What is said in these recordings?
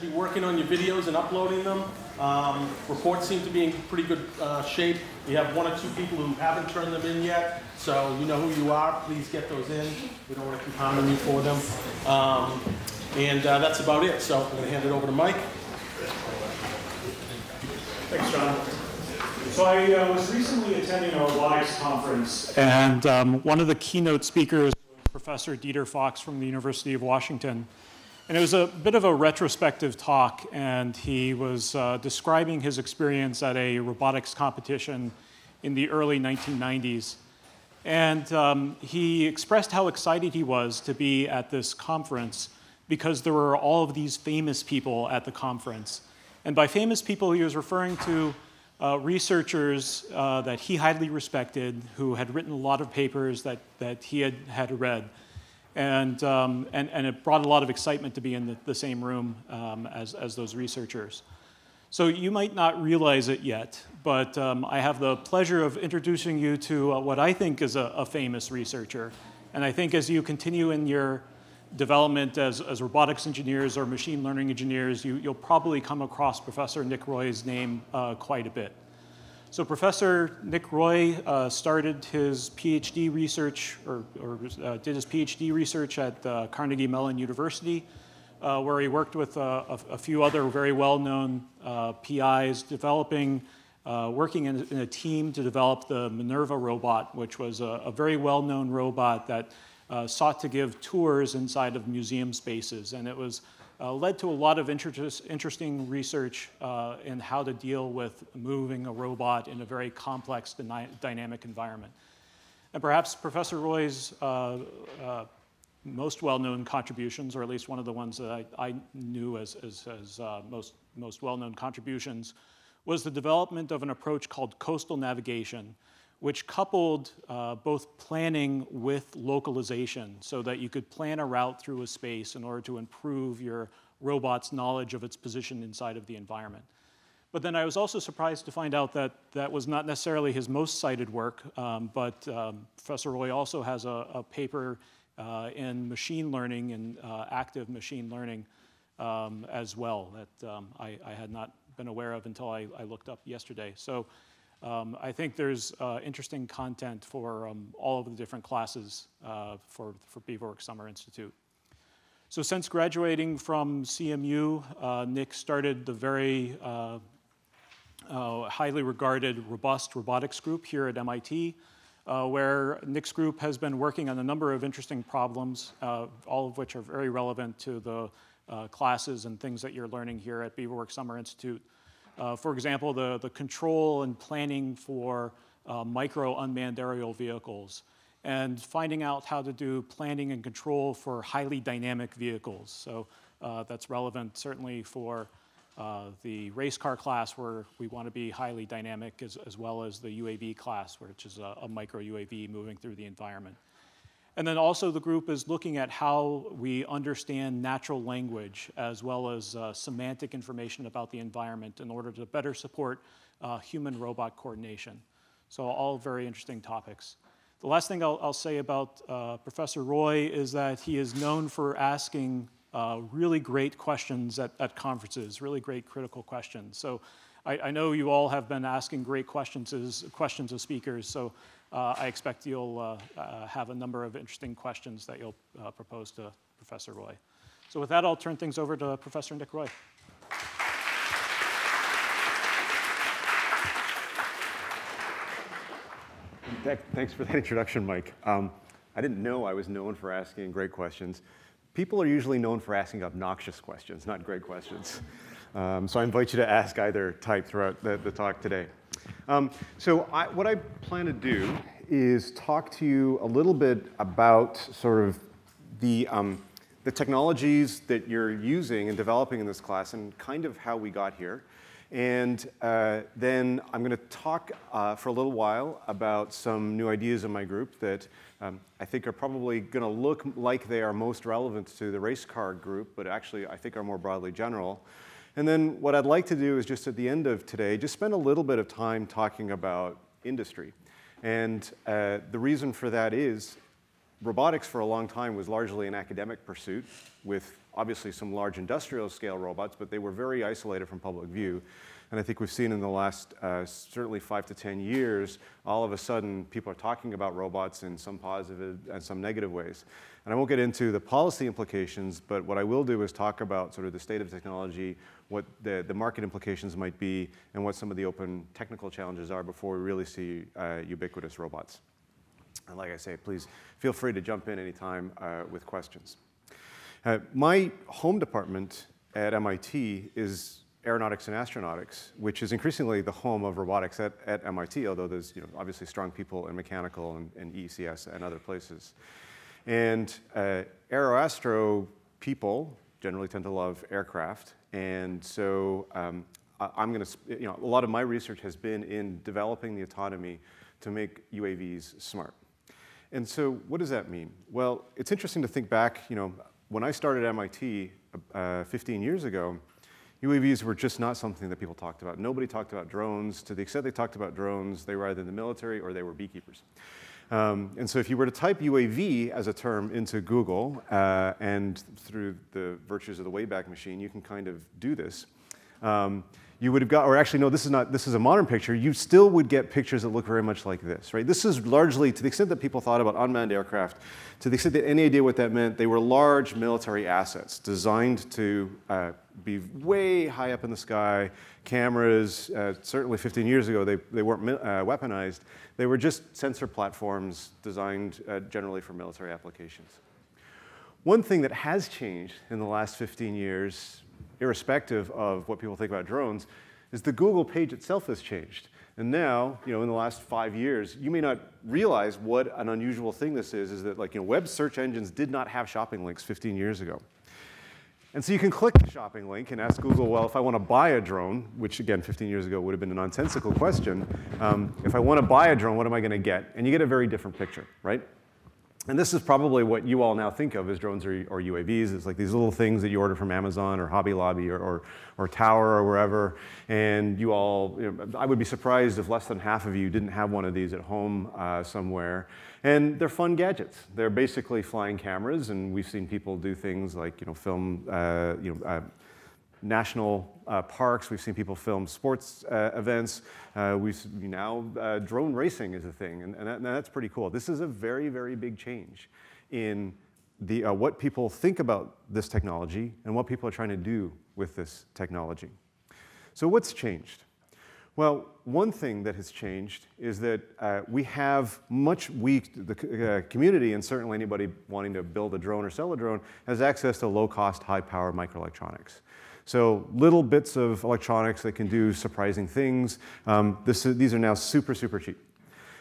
should be working on your videos and uploading them. Um, reports seem to be in pretty good uh, shape. We have one or two people who haven't turned them in yet, so you know who you are. Please get those in. We don't want to keep hounding you for them. Um, and uh, that's about it. So I'm going to hand it over to Mike. Thanks, John. So I uh, was recently attending a robotics conference, and um, one of the keynote speakers was Professor Dieter Fox from the University of Washington. And it was a bit of a retrospective talk, and he was uh, describing his experience at a robotics competition in the early 1990s. And um, he expressed how excited he was to be at this conference because there were all of these famous people at the conference. And by famous people, he was referring to uh, researchers uh, that he highly respected who had written a lot of papers that, that he had, had read. And, um, and, and it brought a lot of excitement to be in the, the same room um, as, as those researchers. So you might not realize it yet, but um, I have the pleasure of introducing you to uh, what I think is a, a, famous researcher. And I think as you continue in your development as, as robotics engineers or machine learning engineers, you, will probably come across Professor Nick Roy's name uh, quite a bit. So Professor Nick Roy uh, started his PhD research, or, or uh, did his PhD research at uh, Carnegie Mellon University, uh, where he worked with uh, a, a, few other very well-known PIs, developing, working in, in, a team to develop the Minerva robot, which was a, a very well-known robot that uh, sought to give tours inside of museum spaces. And it was uh, led to a lot of interest, interesting research uh, in how to deal with moving a robot in a very complex dynamic environment. And perhaps Professor Roy's uh, uh, most well-known contributions, or at least one of the ones that I, I knew as, as, as uh, most, most well-known contributions, was the development of an approach called coastal navigation, which coupled uh, both planning with localization so that you could plan a route through a space in order to improve your robot's knowledge of its position inside of the environment. But then I was also surprised to find out that that was not necessarily his most cited work, um, but um, Professor Roy also has a, a paper uh, in machine learning and uh, active machine learning um, as well that um, I, I, had not been aware of until I, I looked up yesterday. So um, I think there's uh, interesting content for um, all of the different classes uh, for, for Beaver Works Summer Institute. So since graduating from CMU, uh, Nick started the very uh, uh, highly regarded Robust Robotics Group here at MIT, uh, where Nick's group has been working on a number of interesting problems, all of which are very relevant to the classes and things that you're learning here at Beaver Works Summer Institute. Uh, for example, the, the control and planning for uh, micro unmanned aerial vehicles and finding out how to do planning and control for highly dynamic vehicles. So uh, that's relevant certainly for uh, the race car class where we want to be highly dynamic as, as well as the UAV class, which is a, a micro UAV moving through the environment. And then also the group is looking at how we understand natural language as well as uh, semantic information about the environment in order to better support uh, human-robot coordination. So all very interesting topics. The last thing I'll, I'll say about uh, Professor Roy is that he is known for asking uh, really great questions at, at, conferences, really great critical questions. So I, I, know you all have been asking great questions as questions of speakers, so I expect you'll uh, uh, have a number of interesting questions that you'll uh, propose to Professor Roy. So with that, I'll turn things over to Professor Nick Roy. Thanks for that introduction, Mike. Um, I didn't know I was known for asking great questions. People are usually known for asking obnoxious questions, not great questions. Um, so I invite you to ask either type throughout the, the talk today. Um, so I, what I plan to do is talk to you a little bit about sort of the, um, the technologies that you're using and developing in this class and kind of how we got here. And uh, then I'm going to talk uh, for a little while about some new ideas in my group that um, I think are probably going to look like they are most relevant to the race car group, but actually I think are more broadly general. And then what I'd like to do is just at the end of today, just spend a little bit of time talking about industry. And uh, the reason for that is robotics for a long time was largely an academic pursuit with obviously some large industrial scale robots, but they were very isolated from public view. And I think we've seen in the last uh, certainly five to 10 years, all of a sudden people are talking about robots in some positive and some negative ways. And I won't get into the policy implications, but what I will do is talk about sort of the state of technology, what the, the market implications might be, and what some of the open technical challenges are before we really see uh, ubiquitous robots. And like I say, please feel free to jump in anytime uh, with questions. Uh, my home department at MIT is aeronautics and astronautics, which is increasingly the home of robotics at, at MIT, although there's you know, obviously strong people in mechanical and, and ECS and other places. And uh, aeroastro people generally tend to love aircraft, and so um, I'm going to, you know, a lot of my research has been in developing the autonomy to make UAVs smart. And so what does that mean? Well, it's interesting to think back, you know, when I started MIT uh, 15 years ago, UAVs were just not something that people talked about. Nobody talked about drones. To the extent they talked about drones, they were either in the military or they were beekeepers. Um, and so if you were to type UAV as a term into Google, uh, and through the virtues of the Wayback Machine, you can kind of do this. Um, you would have got, or actually, no, this is not, this is a modern picture, you still would get pictures that look very much like this, right? This is largely, to the extent that people thought about unmanned aircraft, to the extent that any idea what that meant, they were large military assets designed to uh, be way high up in the sky, cameras, uh, certainly 15 years ago, they, they weren't uh, weaponized. They were just sensor platforms designed uh, generally for military applications. One thing that has changed in the last 15 years, irrespective of what people think about drones, is the Google page itself has changed. And now, you know, in the last five years, you may not realize what an unusual thing this is, is that like, you know, web search engines did not have shopping links 15 years ago. And so you can click the shopping link and ask Google, well, if I want to buy a drone, which again, 15 years ago would have been a nonsensical question, um, if I want to buy a drone, what am I going to get? And you get a very different picture, right? And this is probably what you all now think of as drones or, or, UAVs. It's like these little things that you order from Amazon or Hobby Lobby or, or, or Tower or wherever. And you all, you know, I would be surprised if less than half of you didn't have one of these at home uh, somewhere. And they're fun gadgets. They're basically flying cameras. And we've seen people do things like, you know, film, uh, you know, uh, national uh, parks. We've seen people film sports uh, events. Uh, we now uh, drone racing is a thing, and, and, that, and, that's pretty cool. This is a very, very big change in the, uh, what people think about this technology and what people are trying to do with this technology. So what's changed? Well, one thing that has changed is that uh, we have much, we, the uh, community, and certainly anybody wanting to build a drone or sell a drone, has access to low-cost, high-power microelectronics. So little bits of electronics that can do surprising things. Um, this, these are now super, super cheap.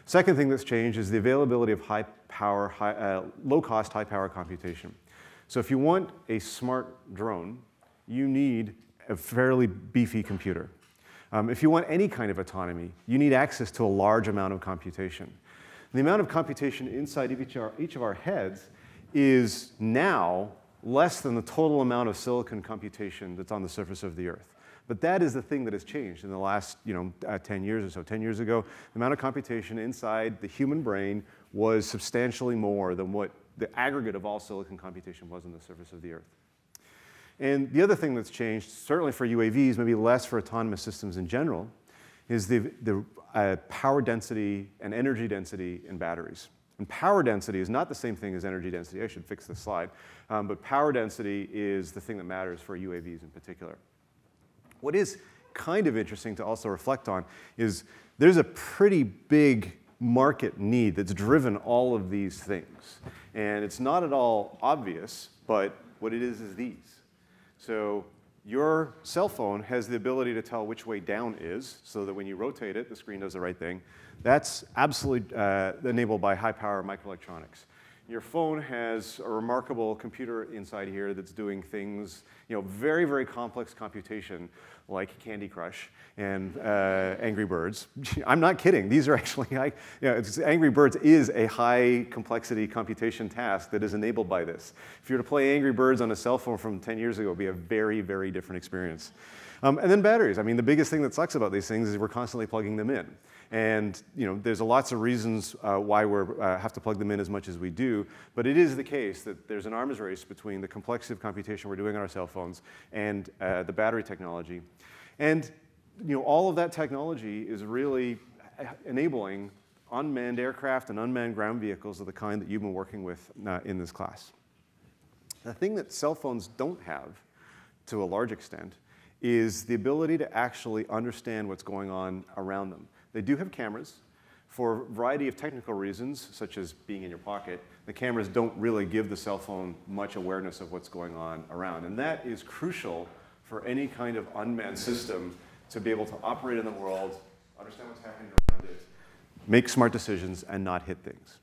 Second thing that's changed is the availability of high power, high, uh, low cost, high power computation. So if you want a smart drone, you need a fairly beefy computer. Um, if you want any kind of autonomy, you need access to a large amount of computation. The amount of computation inside each our, each of our heads is now less than the total amount of silicon computation that's on the surface of the Earth. But that is the thing that has changed in the last you know, uh, 10 years or so. 10 years ago, the amount of computation inside the human brain was substantially more than what the aggregate of all silicon computation was on the surface of the Earth. And the other thing that's changed, certainly for UAVs, maybe less for autonomous systems in general, is the, the uh, power density and energy density in batteries. And power density is not the same thing as energy density. I should fix this slide. Um, but power density is the thing that matters for UAVs in particular. What is kind of interesting to also reflect on is there's a pretty big market need that's driven all of these things. And it's not at all obvious, but what it is is these. So your cell phone has the ability to tell which way down is, so that when you rotate it, the screen does the right thing. That's absolutely uh, enabled by high power microelectronics. Your phone has a remarkable computer inside here that's doing things, you know, very, very complex computation like Candy Crush and uh, Angry Birds. I'm not kidding. These are actually, I, you know, Angry Birds is a high complexity computation task that is enabled by this. If you were to play Angry Birds on a cell phone from 10 years ago, it would be a very, very different experience. Um, and then batteries. I mean, the biggest thing that sucks about these things is we're constantly plugging them in. And you know, there's lots of reasons uh, why we uh, have to plug them in as much as we do. but it is the case that there's an arms race between the complexity of computation we're doing on our cell phones and uh, the battery technology. And you know, all of that technology is really enabling unmanned aircraft and unmanned ground vehicles of the kind that you've been working with uh, in this class. The thing that cell phones don't have, to a large extent, is the ability to actually understand what's going on around them. They do have cameras. For a variety of technical reasons, such as being in your pocket, the cameras don't really give the cell phone much awareness of what's going on around. And that is crucial for any kind of unmanned system to be able to operate in the world, understand what's happening around it, make smart decisions, and not hit things.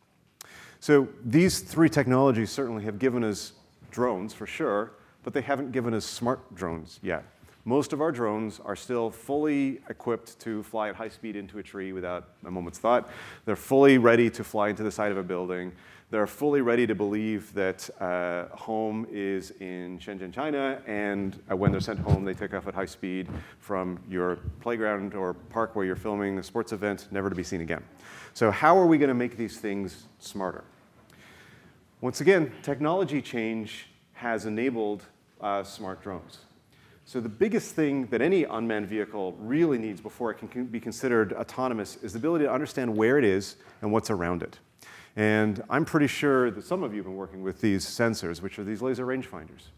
So these three technologies certainly have given us drones for sure, but they haven't given us smart drones yet. Most of our drones are still fully equipped to fly at high speed into a tree without a moment's thought. They're fully ready to fly into the side of a building. They're fully ready to believe that uh, home is in Shenzhen, China, and uh, when they're sent home, they take off at high speed from your playground or park where you're filming a sports event, never to be seen again. So how are we going to make these things smarter? Once again, technology change has enabled uh, smart drones. So the biggest thing that any unmanned vehicle really needs before it can be considered autonomous is the ability to understand where it is and what's around it. And I'm pretty sure that some of you have been working with these sensors, which are these laser rangefinders.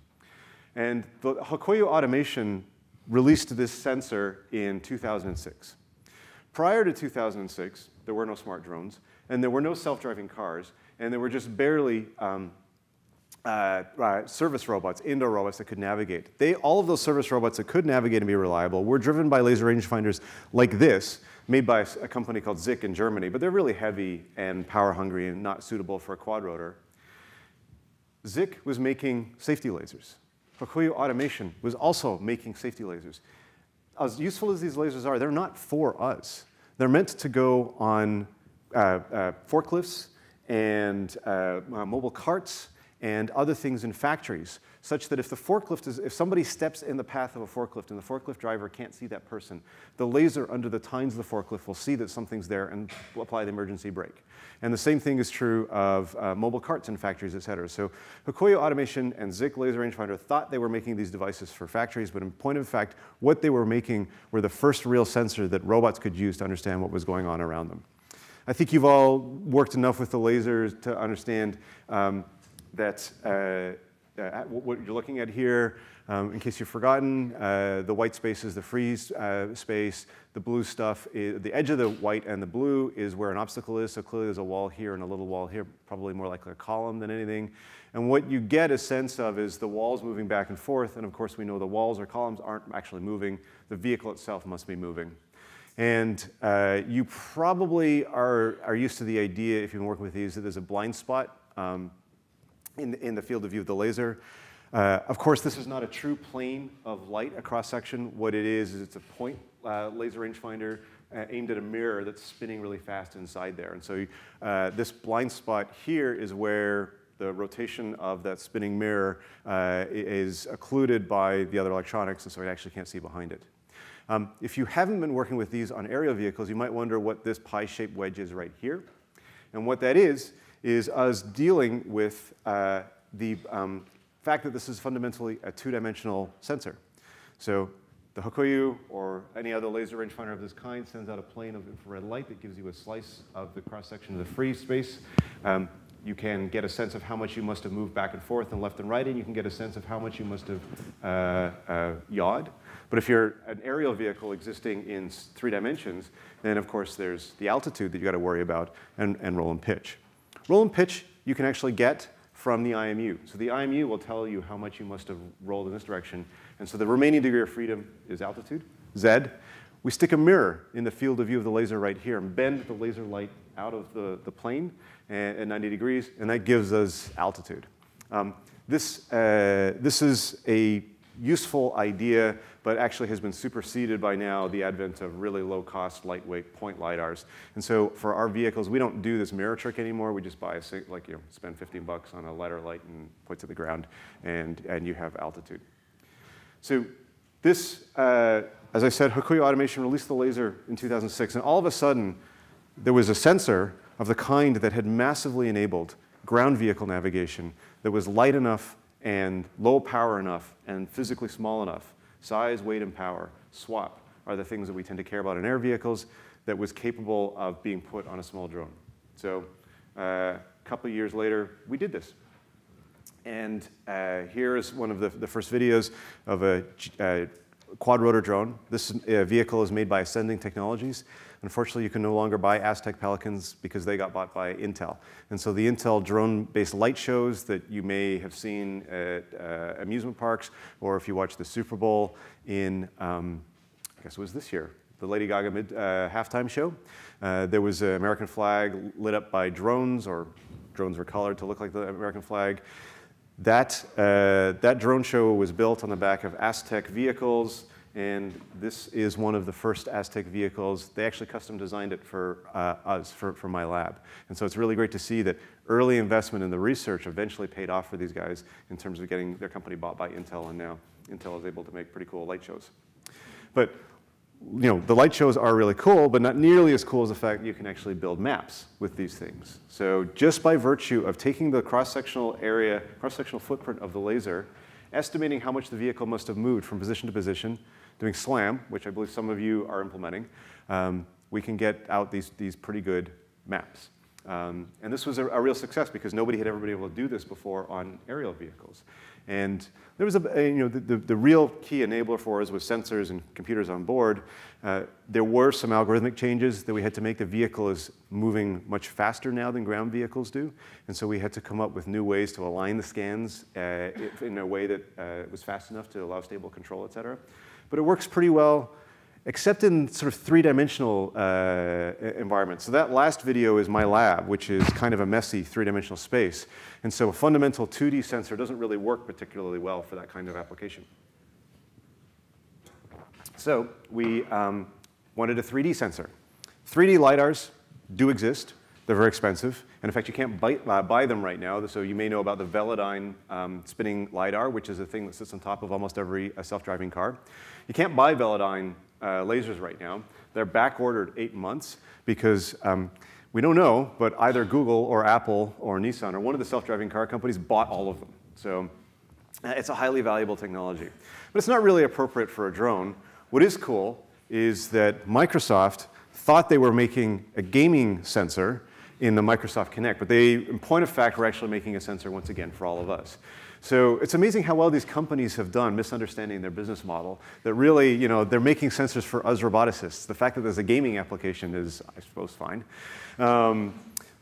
And the Hokuyo Automation released this sensor in 2006. Prior to 2006, there were no smart drones, and there were no self-driving cars, and there were just barely um, uh, uh, service robots, indoor robots that could navigate. They, all of those service robots that could navigate and be reliable were driven by laser rangefinders like this, made by a, company called SICK in Germany, but they're really heavy and power hungry and not suitable for a quadrotor. SICK was making safety lasers. Hokuyo Automation was also making safety lasers. As useful as these lasers are, they're not for us. They're meant to go on uh, uh forklifts and uh, uh, mobile carts and other things in factories, such that if the forklift is, if somebody steps in the path of a forklift and the forklift driver can't see that person, the laser under the tines of the forklift will see that something's there and apply the emergency brake. And the same thing is true of uh, mobile carts in factories, et cetera. So Hokuyo Automation and SICK Laser Rangefinder thought they were making these devices for factories, but in point of fact, what they were making were the first real sensor that robots could use to understand what was going on around them. I think you've all worked enough with the lasers to understand um, that uh, uh, what you're looking at here, um, in case you've forgotten, uh, the white space is the freeze uh, space. The blue stuff, is, the edge of the white and the blue is where an obstacle is. So clearly there's a wall here and a little wall here, probably more like a column than anything. And what you get a sense of is the walls moving back and forth. And of course, we know the walls or columns aren't actually moving. The vehicle itself must be moving. And uh, you probably are, are used to the idea, if you've been working with these, that there's a blind spot um, in, the, in the field of view of the laser. Uh, of course, this is not a true plane of light, a cross section. What it is, is it's a point uh, laser rangefinder uh, aimed at a mirror that's spinning really fast inside there. And so uh, this blind spot here is where the rotation of that spinning mirror uh, is occluded by the other electronics, and so it actually can't see behind it. Um, if you haven't been working with these on aerial vehicles, you might wonder what this pie-shaped wedge is right here. And what that is, is us dealing with uh, the um, fact that this is fundamentally a two-dimensional sensor. So the Hokuyo or any other laser rangefinder of this kind sends out a plane of infrared light that gives you a slice of the cross-section of the free space. Um, you can get a sense of how much you must have moved back and forth and left and right, and you can get a sense of how much you must have uh, uh, yawed. But if you're an aerial vehicle existing in three dimensions, then of course there's the altitude that you got to worry about and, and roll and pitch. Roll and pitch you can actually get from the IMU. So the IMU will tell you how much you must have rolled in this direction. And so the remaining degree of freedom is altitude, Z. We stick a mirror in the field of view of the laser right here and bend the laser light out of the, the plane at 90 degrees, and that gives us altitude. Um, this, uh, this is a useful idea, but actually has been superseded by now the advent of really low cost, lightweight point LiDARs. And so for our vehicles, we don't do this mirror trick anymore. We just buy a, like, you know, spend 15 bucks on a LiDAR Lite and it to the ground, and, and you have altitude. So this, uh, as I said, Hokuyo Automation released the laser in 2006, and all of a sudden, there was a sensor of the kind that had massively enabled ground vehicle navigation that was light enough and low power enough and physically small enough, size, weight, and power, SWaP, are the things that we tend to care about in air vehicles that was capable of being put on a small drone. So uh, a couple years later, we did this. And uh, here is one of the, the first videos of a, a quad rotor drone. This uh, vehicle is made by Ascending Technologies. Unfortunately, you can no longer buy AscTec Pelicans because they got bought by Intel. And so the Intel drone-based light shows that you may have seen at uh, amusement parks, or if you watch the Super Bowl in, um, I guess it was this year, the Lady Gaga mid, uh, halftime show. Uh, there was an American flag lit up by drones, or drones were colored to look like the American flag. That, uh, that drone show was built on the back of AscTec vehicles, and this is one of the first AscTec vehicles. They actually custom designed it for uh, us, for, for my lab. And so it's really great to see that early investment in the research eventually paid off for these guys in terms of getting their company bought by Intel, and now Intel is able to make pretty cool light shows. But you know, the light shows are really cool, but not nearly as cool as the fact that you can actually build maps with these things. So just by virtue of taking the cross-sectional area, cross-sectional footprint of the laser, estimating how much the vehicle must have moved from position to position, doing SLAM, which I believe some of you are implementing, um, we can get out these, these pretty good maps. Um, and this was a, a, real success because nobody had ever been able to do this before on aerial vehicles. And there was a, you know, the, the, the, real key enabler for us was sensors and computers on board. Uh, there were some algorithmic changes that we had to make. The vehicle is moving much faster now than ground vehicles do. And so we had to come up with new ways to align the scans uh, in a way that uh, was fast enough to allow stable control, et cetera. But it works pretty well except in sort of three-dimensional uh, environments. So that last video is my lab, which is kind of a messy three-dimensional space. And so a fundamental 2D sensor doesn't really work particularly well for that kind of application. So we um, wanted a 3D sensor. 3D LiDARs do exist. They're very expensive. And in fact, you can't buy, uh, buy them right now. So you may know about the Velodyne um, spinning LiDAR, which is a thing that sits on top of almost every uh, self-driving car. You can't buy Velodyne uh, lasers right now. They're back ordered eight months because um, we don't know, but either Google or Apple or Nissan or one of the self-driving car companies bought all of them. So uh, it's a highly valuable technology. But it's not really appropriate for a drone. What is cool is that Microsoft thought they were making a gaming sensor in the Microsoft Kinect, but they, in point of fact, were actually making a sensor once again for all of us. So it's amazing how well these companies have done misunderstanding their business model. That really, you know, they're making sensors for us roboticists. The fact that there's a gaming application is, I suppose, fine. Um,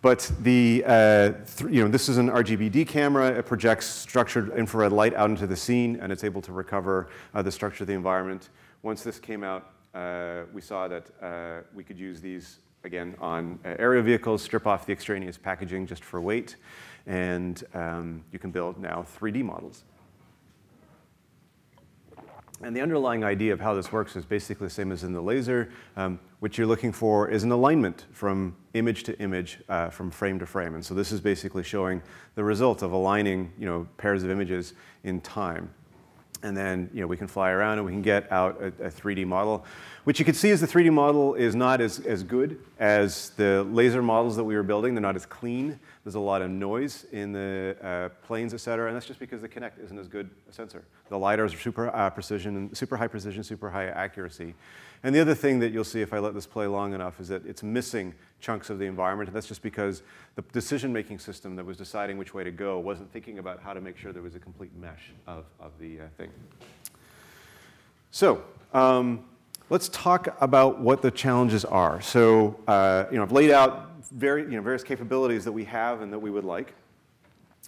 but the, uh, you know, this is an RGBD camera. It projects structured infrared light out into the scene, and it's able to recover uh, the structure of the environment. Once this came out, uh, we saw that uh, we could use these, again, on uh, aerial vehicles, strip off the extraneous packaging just for weight and um, you can build now 3D models. And the underlying idea of how this works is basically the same as in the laser. Um, what you're looking for is an alignment from image to image, uh, from frame to frame. And so this is basically showing the result of aligning you know, pairs of images in time. And then you know, we can fly around and we can get out a, a 3D model. What you can see is the 3D model is not as, as good as the laser models that we were building. They're not as clean. There's a lot of noise in the uh, planes, et cetera, and that's just because the Kinect isn't as good a sensor. The LiDARs are super uh, precision, super high precision, super high accuracy. And the other thing that you'll see if I let this play long enough is that it's missing chunks of the environment, and that's just because the decision-making system that was deciding which way to go wasn't thinking about how to make sure there was a complete mesh of, of the uh, thing. So, um, let's talk about what the challenges are. So, uh, you know, I've laid out very, you know, various capabilities that we have and that we would like.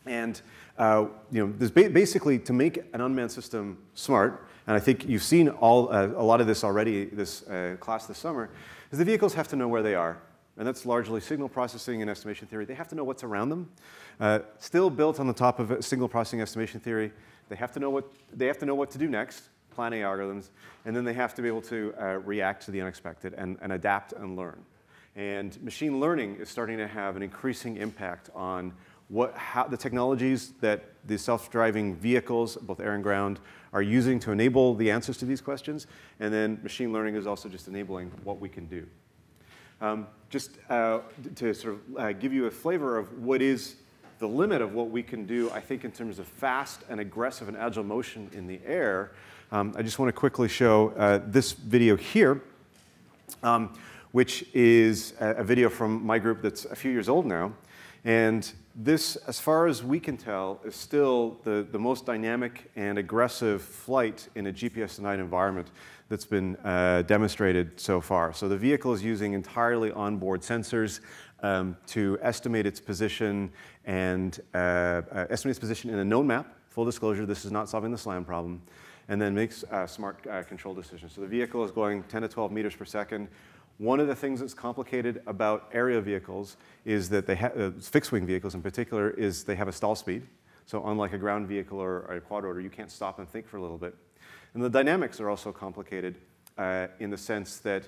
And uh, you know, there's ba basically to make an unmanned system smart, and I think you've seen all, uh, a lot of this already this uh, class this summer, is the vehicles have to know where they are. And that's largely signal processing and estimation theory. They have to know what's around them. Uh, still built on the top of signal processing estimation theory. They have to know what, they have to know what to do next, planning algorithms, and then they have to be able to uh, react to the unexpected and, and adapt and learn. And machine learning is starting to have an increasing impact on what, how, the technologies that the self-driving vehicles, both air and ground, are using to enable the answers to these questions. And then machine learning is also just enabling what we can do. Um, just uh, to sort of uh, give you a flavor of what is the limit of what we can do, I think, in terms of fast and aggressive and agile motion in the air, um, I just want to quickly show uh, this video here, um, which is a, video from my group that's a few years old now. And this, as far as we can tell, is still the, the most dynamic and aggressive flight in a GPS-denied environment that's been uh, demonstrated so far. So the vehicle is using entirely onboard sensors um, to estimate its position and uh, uh, estimate its position in a known map. Full disclosure, this is not solving the SLAM problem. And then makes smart uh, control decisions. So the vehicle is going 10 to 12 meters per second. One of the things that's complicated about area vehicles is that they have, uh, fixed wing vehicles in particular, is they have a stall speed. So unlike a ground vehicle or, or a quadrotor, you can't stop and think for a little bit. And the dynamics are also complicated uh, in the sense that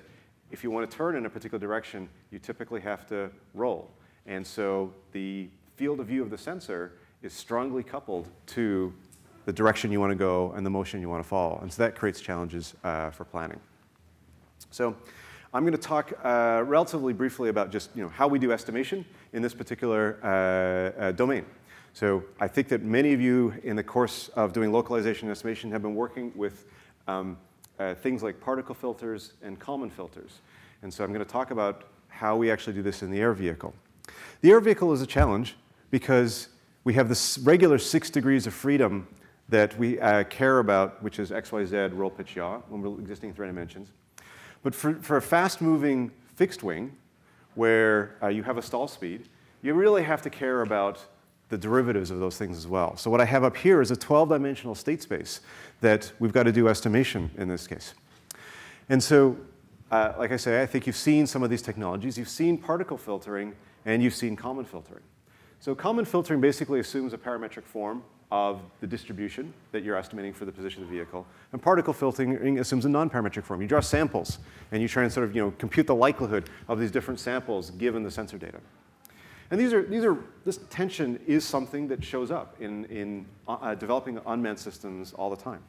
if you want to turn in a particular direction, you typically have to roll. And so the field of view of the sensor is strongly coupled to the direction you want to go and the motion you want to follow. And so that creates challenges uh, for planning. So I'm going to talk uh, relatively briefly about just you know, how we do estimation in this particular uh, uh domain. So I think that many of you in the course of doing localization and estimation have been working with um, uh, things like particle filters and Kalman filters. And so I'm going to talk about how we actually do this in the air vehicle. The air vehicle is a challenge because we have this regular six degrees of freedom that we uh, care about, which is x, y, z, roll, pitch, yaw, when we're existing three dimensions. But for, for a fast-moving fixed wing, where uh, you have a stall speed, you really have to care about the derivatives of those things as well. So what I have up here is a 12-dimensional state space that we've got to do estimation in this case. And so, uh, like I say, I think you've seen some of these technologies. You've seen particle filtering, and you've seen Kalman filtering. So Kalman filtering basically assumes a parametric form of the distribution that you're estimating for the position of the vehicle. And particle filtering assumes a non-parametric form. You draw samples, and you try and sort of you know, compute the likelihood of these different samples given the sensor data. And these are, these are, this tension is something that shows up in, in uh, developing unmanned systems all the time.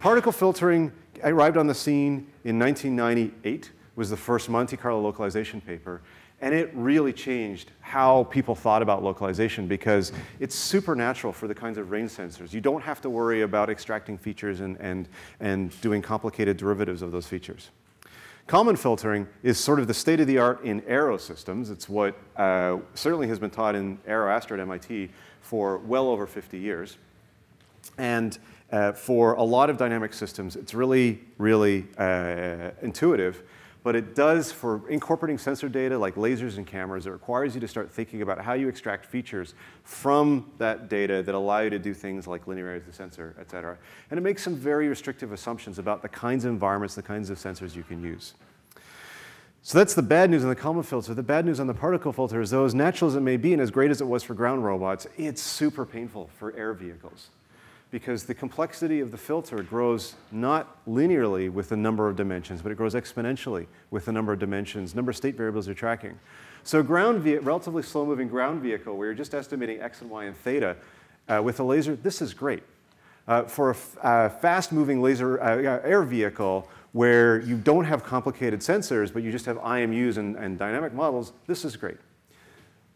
Particle filtering arrived on the scene in 1998, was the first Monte Carlo localization paper, and it really changed how people thought about localization because it's supernatural for the kinds of range sensors. You don't have to worry about extracting features and, and, and doing complicated derivatives of those features. Kalman filtering is sort of the state of the art in aero systems. It's what uh, certainly has been taught in Aeroastro at MIT for well over 50 years. And uh, for a lot of dynamic systems, it's really, really uh, intuitive. But it does, for incorporating sensor data like lasers and cameras, it requires you to start thinking about how you extract features from that data that allow you to do things like linearize the sensor, et cetera. And it makes some very restrictive assumptions about the kinds of environments, the kinds of sensors you can use. So that's the bad news on the Kalman filter. The bad news on the particle filter is though as natural as it may be and as great as it was for ground robots, it's super painful for air vehicles because the complexity of the filter grows not linearly with the number of dimensions, but it grows exponentially with the number of dimensions, number of state variables you're tracking. So ground relatively slow-moving ground vehicle where you're just estimating x and y and theta uh, with a laser, this is great. Uh, for a uh, fast-moving laser uh, air vehicle where you don't have complicated sensors, but you just have IMUs and, and dynamic models, this is great.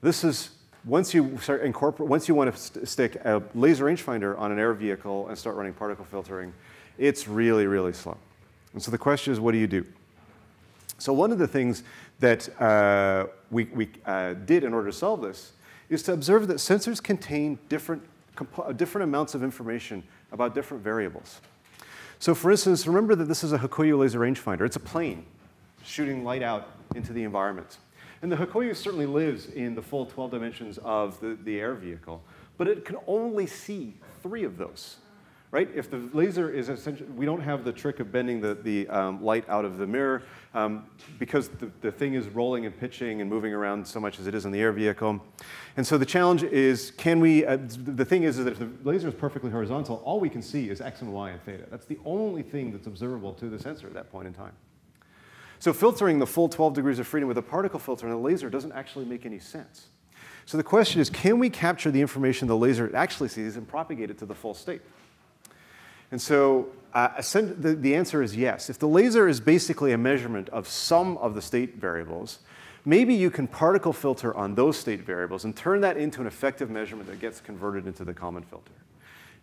This is once you start incorporate, once you want to st stick a laser rangefinder on an air vehicle and start running particle filtering, it's really, really slow. And so the question is, what do you do? So one of the things that uh, we, we uh, did in order to solve this is to observe that sensors contain different, different amounts of information about different variables. So for instance, remember that this is a Hokuyo laser rangefinder. It's a plane shooting light out into the environment. And the Hokuyo certainly lives in the full 12 dimensions of the, the air vehicle, but it can only see three of those, right? If the laser is essentially, we don't have the trick of bending the, the um, light out of the mirror um, because the, the thing is rolling and pitching and moving around so much as it is in the air vehicle. And so the challenge is, can we, uh, the thing is, is that if the laser is perfectly horizontal, all we can see is x and y and theta. That's the only thing that's observable to the sensor at that point in time. So filtering the full 12 degrees of freedom with a particle filter and a laser doesn't actually make any sense. So the question is, can we capture the information the laser actually sees and propagate it to the full state? And so uh, the, the answer is yes. If the laser is basically a measurement of some of the state variables, maybe you can particle filter on those state variables and turn that into an effective measurement that gets converted into the Kalman filter.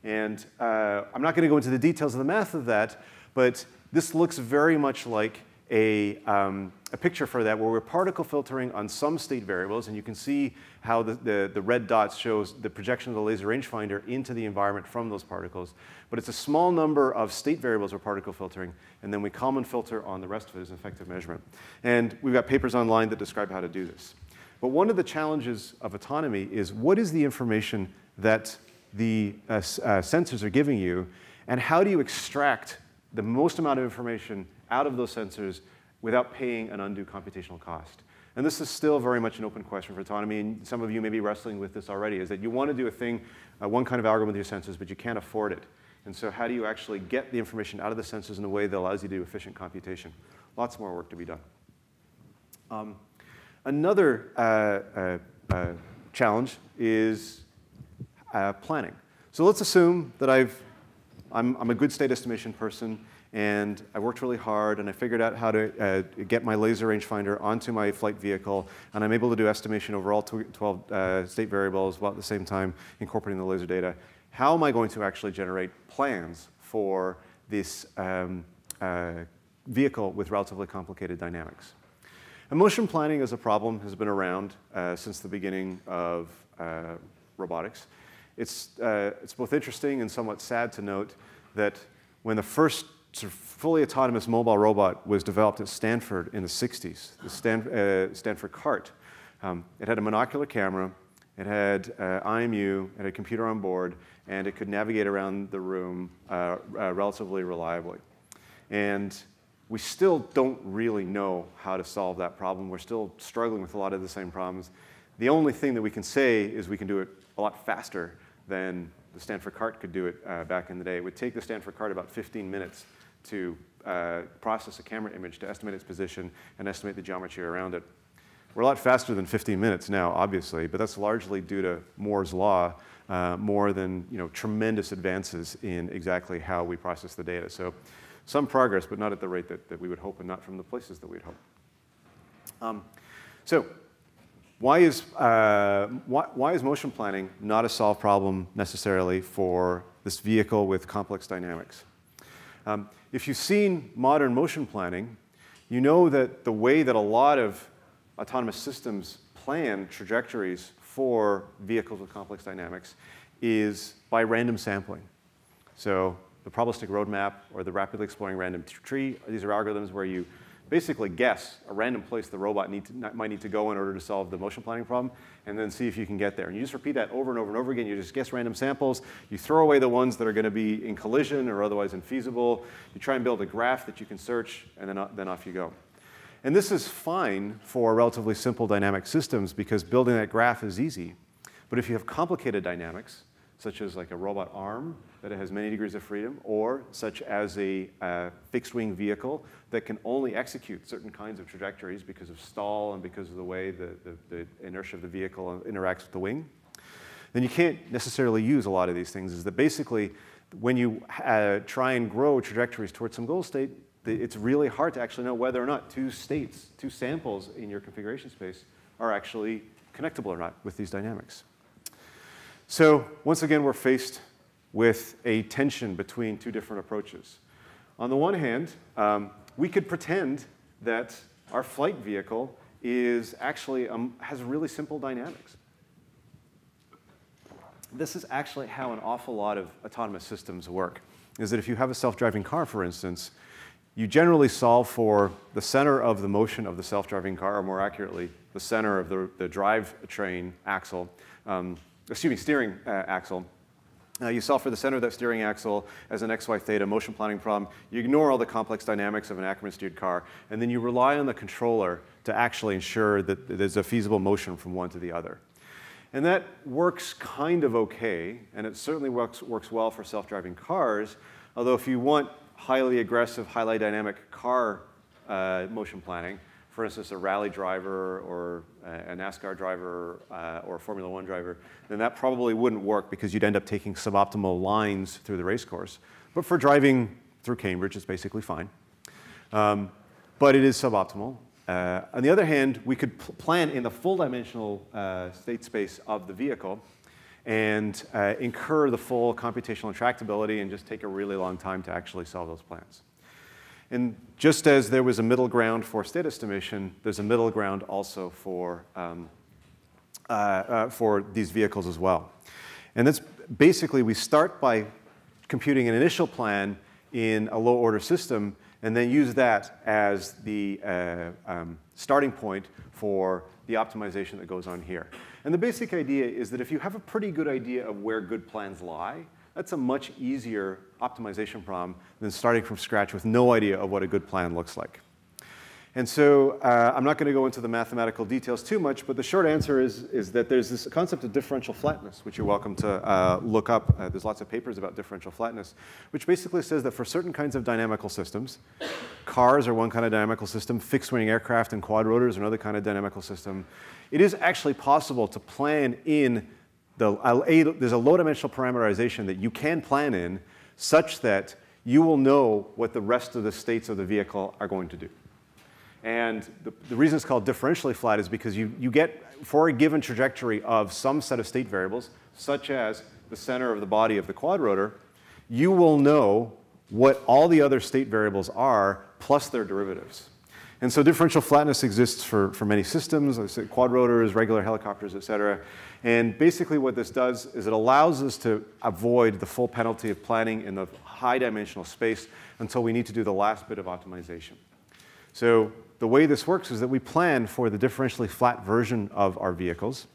And uh, I'm not going to go into the details of the math of that, but this looks very much like a, um, a picture for that where we're particle filtering on some state variables, and you can see how the, the, the, red dots shows the projection of the laser rangefinder into the environment from those particles. But it's a small number of state variables we're particle filtering, and then we Kalman filter on the rest of it as an effective measurement. And we've got papers online that describe how to do this. But one of the challenges of autonomy is what is the information that the uh, uh, sensors are giving you, and how do you extract the most amount of information out of those sensors without paying an undue computational cost. And this is still very much an open question for autonomy, and some of you may be wrestling with this already, is that you want to do a thing, uh, one kind of algorithm with your sensors, but you can't afford it. And so how do you actually get the information out of the sensors in a way that allows you to do efficient computation? Lots more work to be done. Um, another uh, uh, uh challenge is uh, planning. So let's assume that I've, I'm, I'm a good state estimation person, and I worked really hard and I figured out how to uh, get my laser rangefinder onto my flight vehicle and I'm able to do estimation over all 12 uh, state variables while at the same time incorporating the laser data. How am I going to actually generate plans for this um, uh, vehicle with relatively complicated dynamics? And motion planning as a problem has been around uh, since the beginning of uh, robotics. It's, uh, it's both interesting and somewhat sad to note that when the first sort of fully autonomous mobile robot was developed at Stanford in the 60s, the Stan, uh, Stanford CART. Um, it had a monocular camera, it had uh, IMU, it had a computer on board, and it could navigate around the room uh, uh, relatively reliably. And we still don't really know how to solve that problem. We're still struggling with a lot of the same problems. The only thing that we can say is we can do it a lot faster than the Stanford CART could do it uh, back in the day. It would take the Stanford CART about 15 minutes to uh, process a camera image to estimate its position and estimate the geometry around it. We're a lot faster than 15 minutes now, obviously, but that's largely due to Moore's law uh, more than you know, tremendous advances in exactly how we process the data. So some progress, but not at the rate that, that we would hope and not from the places that we'd hope. Um, so why is, uh, why, why is motion planning not a solved problem necessarily for this vehicle with complex dynamics? Um, if you've seen modern motion planning, you know that the way that a lot of autonomous systems plan trajectories for vehicles with complex dynamics is by random sampling. So the probabilistic roadmap or the rapidly exploring random tree, these are algorithms where you basically guess a random place the robot need to, might need to go in order to solve the motion planning problem, and then see if you can get there. And you just repeat that over and over and over again. You just guess random samples. You throw away the ones that are going to be in collision or otherwise infeasible. You try and build a graph that you can search, and then, then off you go. And this is fine for relatively simple dynamic systems because building that graph is easy. But if you have complicated dynamics, such as like a robot arm that has many degrees of freedom, or such as a uh, fixed-wing vehicle that can only execute certain kinds of trajectories because of stall and because of the way the, the, the inertia of the vehicle interacts with the wing, then you can't necessarily use a lot of these things. Is that basically when you uh, try and grow trajectories towards some goal state, it's really hard to actually know whether or not two states, two samples in your configuration space are actually connectable or not with these dynamics. So once again, we're faced with a tension between two different approaches. On the one hand, um, we could pretend that our flight vehicle is actually um, has really simple dynamics. This is actually how an awful lot of autonomous systems work. Is that if you have a self-driving car, for instance, you generally solve for the center of the motion of the self-driving car, or more accurately, the center of the, the drive train axle. Um, excuse me, steering uh, axle. Uh, you solve for the center of that steering axle as an XY theta motion planning problem. You ignore all the complex dynamics of an Ackermann steered car, and then you rely on the controller to actually ensure that there's a feasible motion from one to the other. And that works kind of okay, and it certainly works, works well for self-driving cars, although if you want highly aggressive, highly dynamic car uh, motion planning, for instance, a rally driver or a NASCAR driver uh, or a Formula One driver, then that probably wouldn't work because you'd end up taking suboptimal lines through the race course. But for driving through Cambridge, it's basically fine. Um, but it is suboptimal. Uh, on the other hand, we could plan in the full dimensional uh, state space of the vehicle and uh, incur the full computational intractability and just take a really long time to actually solve those plans. And just as there was a middle ground for state estimation, there's a middle ground also for, um, uh, uh, for these vehicles as well. And that's basically, we start by computing an initial plan in a low order system and then use that as the uh, um, starting point for the optimization that goes on here. And the basic idea is that if you have a pretty good idea of where good plans lie, that's a much easier optimization problem than starting from scratch with no idea of what a good plan looks like. And so uh, I'm not going to go into the mathematical details too much, but the short answer is, is that there's this concept of differential flatness, which you're welcome to uh, look up. Uh, there's lots of papers about differential flatness, which basically says that for certain kinds of dynamical systems, cars are one kind of dynamical system, fixed wing aircraft and quadrotors are another kind of dynamical system, it is actually possible to plan in the, a, there's a low dimensional parameterization that you can plan in such that you will know what the rest of the states of the vehicle are going to do. And the, the, reason it's called differentially flat is because you, you get, for a given trajectory of some set of state variables, such as the center of the body of the quadrotor, you will know what all the other state variables are plus their derivatives. And so differential flatness exists for, for many systems, quadrotors, regular helicopters, et cetera. And basically what this does is it allows us to avoid the full penalty of planning in the high dimensional space until we need to do the last bit of optimization. So the way this works is that we plan for the differentially flat version of our vehicles,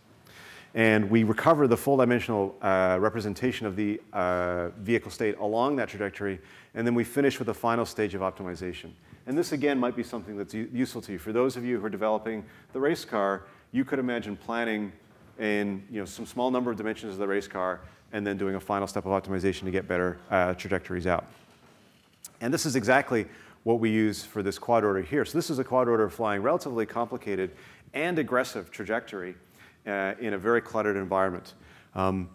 and we recover the full dimensional uh, representation of the uh, vehicle state along that trajectory, and then we finish with the final stage of optimization. And this, again, might be something that's useful to you. For those of you who are developing the race car, you could imagine planning in you know, some small number of dimensions of the race car and then doing a final step of optimization to get better uh, trajectories out. And this is exactly what we use for this quad quadrotor here. So this is a quad quadrotor flying relatively complicated and aggressive trajectory uh, in a very cluttered environment. Um,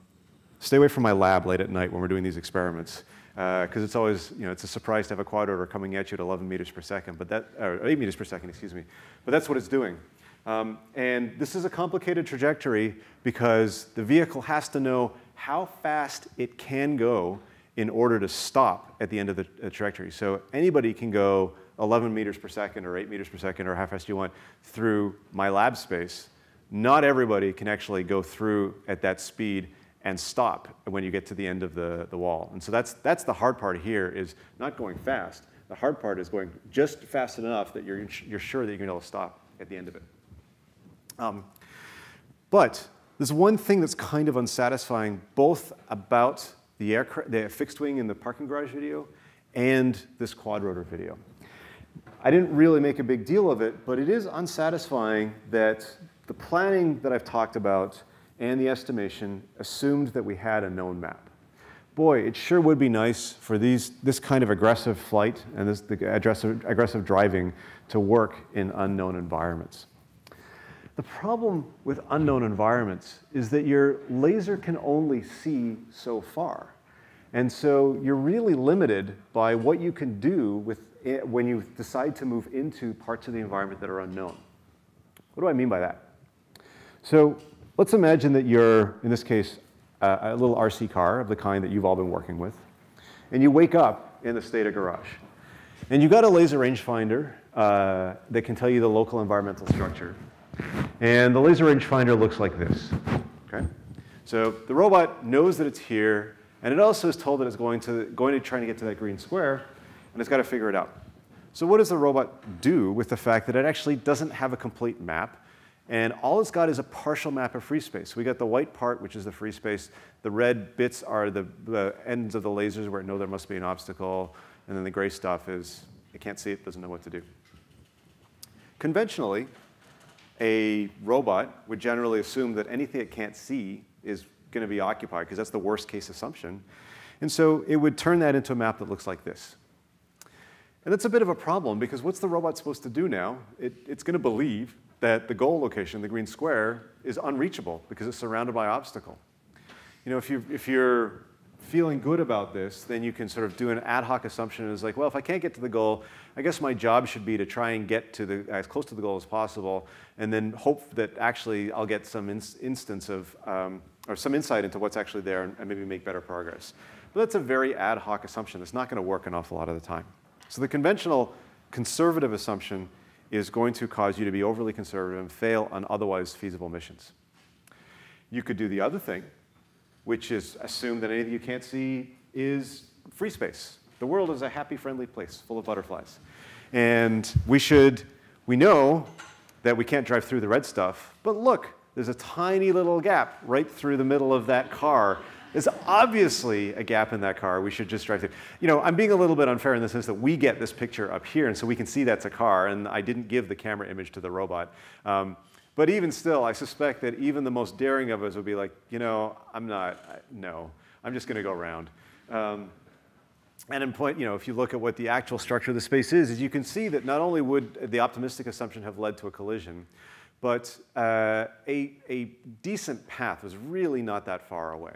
stay away from my lab late at night when we're doing these experiments because uh, it's always, you know, it's a surprise to have a quad quadrotor coming at you at 11 meters per second, but that, or 8 meters per second, excuse me. But that's what it's doing. Um, and this is a complicated trajectory because the vehicle has to know how fast it can go in order to stop at the end of the trajectory. So anybody can go 11 meters per second or 8 meters per second or how fast you want through my lab space. Not everybody can actually go through at that speed and stop when you get to the end of the, the wall. And so that's, that's the hard part here is not going fast. The hard part is going just fast enough that you're, you're sure that you're going to be able to stop at the end of it. Um, but there's one thing that's kind of unsatisfying both about the, aircraft, the fixed wing in the parking garage video and this quadrotor video. I didn't really make a big deal of it, but it is unsatisfying that the planning that I've talked about and the estimation assumed that we had a known map. Boy, it sure would be nice for these, this kind of aggressive flight and this aggressive, aggressive driving to work in unknown environments. The problem with unknown environments is that your laser can only see so far. And so you're really limited by what you can do with it when you decide to move into parts of the environment that are unknown. What do I mean by that? So let's imagine that you're, in this case, a, a little RC car of the kind that you've all been working with, and you wake up in the Stata garage. And you've got a laser rangefinder uh, that can tell you the local environmental structure. And the laser rangefinder looks like this. Okay? So the robot knows that it's here, and it also is told that it's going to, going to try to get to that green square, and it's got to figure it out. So what does the robot do with the fact that it actually doesn't have a complete map, and all it's got is a partial map of free space. We got the white part, which is the free space. The red bits are the, the ends of the lasers where it knows there must be an obstacle, and then the gray stuff is it can't see it, doesn't know what to do. Conventionally, a robot would generally assume that anything it can't see is going to be occupied, because that's the worst case assumption. And so it would turn that into a map that looks like this. And that's a bit of a problem, because what's the robot supposed to do now? It, it's going to believe that the goal location, the green square, is unreachable because it's surrounded by obstacle. You know, if, you, if you're feeling good about this, then you can sort of do an ad hoc assumption. It's like, well, if I can't get to the goal, I guess my job should be to try and get to the, as close to the goal as possible, and then hope that actually I'll get some ins instance of, um, or some insight into what's actually there and, and maybe make better progress. But that's a very ad hoc assumption. It's not going to work an awful lot of the time. So the conventional conservative assumption is going to cause you to be overly conservative and fail on otherwise feasible missions. You could do the other thing, which is assume that anything you can't see is free space. The world is a happy, friendly place full of butterflies. And we should, we know that we can't drive through the red stuff, but look, there's a tiny little gap right through the middle of that car. There's obviously a gap in that car. We should just drive through. You know, I'm being a little bit unfair in the sense that we get this picture up here, and so we can see that's a car, and I didn't give the camera image to the robot. Um, but even still, I suspect that even the most daring of us would be like, you know, I'm not, no, I'm just going to go around. Um, and in point, you know, if you look at what the actual structure of the space is, is you can see that not only would the optimistic assumption have led to a collision, but uh, a, a decent path was really not that far away.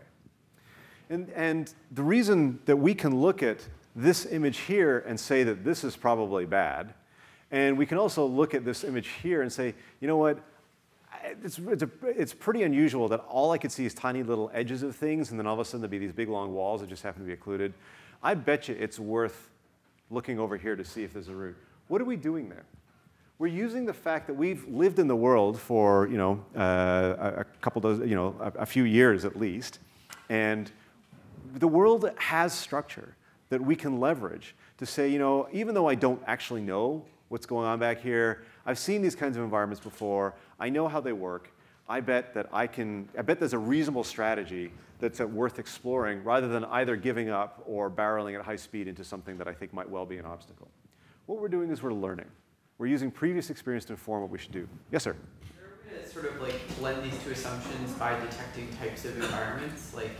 And, and the reason that we can look at this image here and say that this is probably bad, and we can also look at this image here and say, you know what, it's, it's, a, it's, pretty unusual that all I could see is tiny little edges of things, and then all of a sudden there'd be these big long walls that just happen to be occluded. I bet you it's worth looking over here to see if there's a route. What are we doing there? We're using the fact that we've lived in the world for you know, uh, a couple dozen, you know, a, a few years at least, and the world has structure that we can leverage to say, you know, even though I don't actually know what's going on back here, I've seen these kinds of environments before. I know how they work. I bet that I can, I bet there's a reasonable strategy that's worth exploring rather than either giving up or barreling at high speed into something that I think might well be an obstacle. What we're doing is we're learning. We're using previous experience to inform what we should do. Yes, sir? Is there a way to sort of like blend these two assumptions by detecting types of environments? Like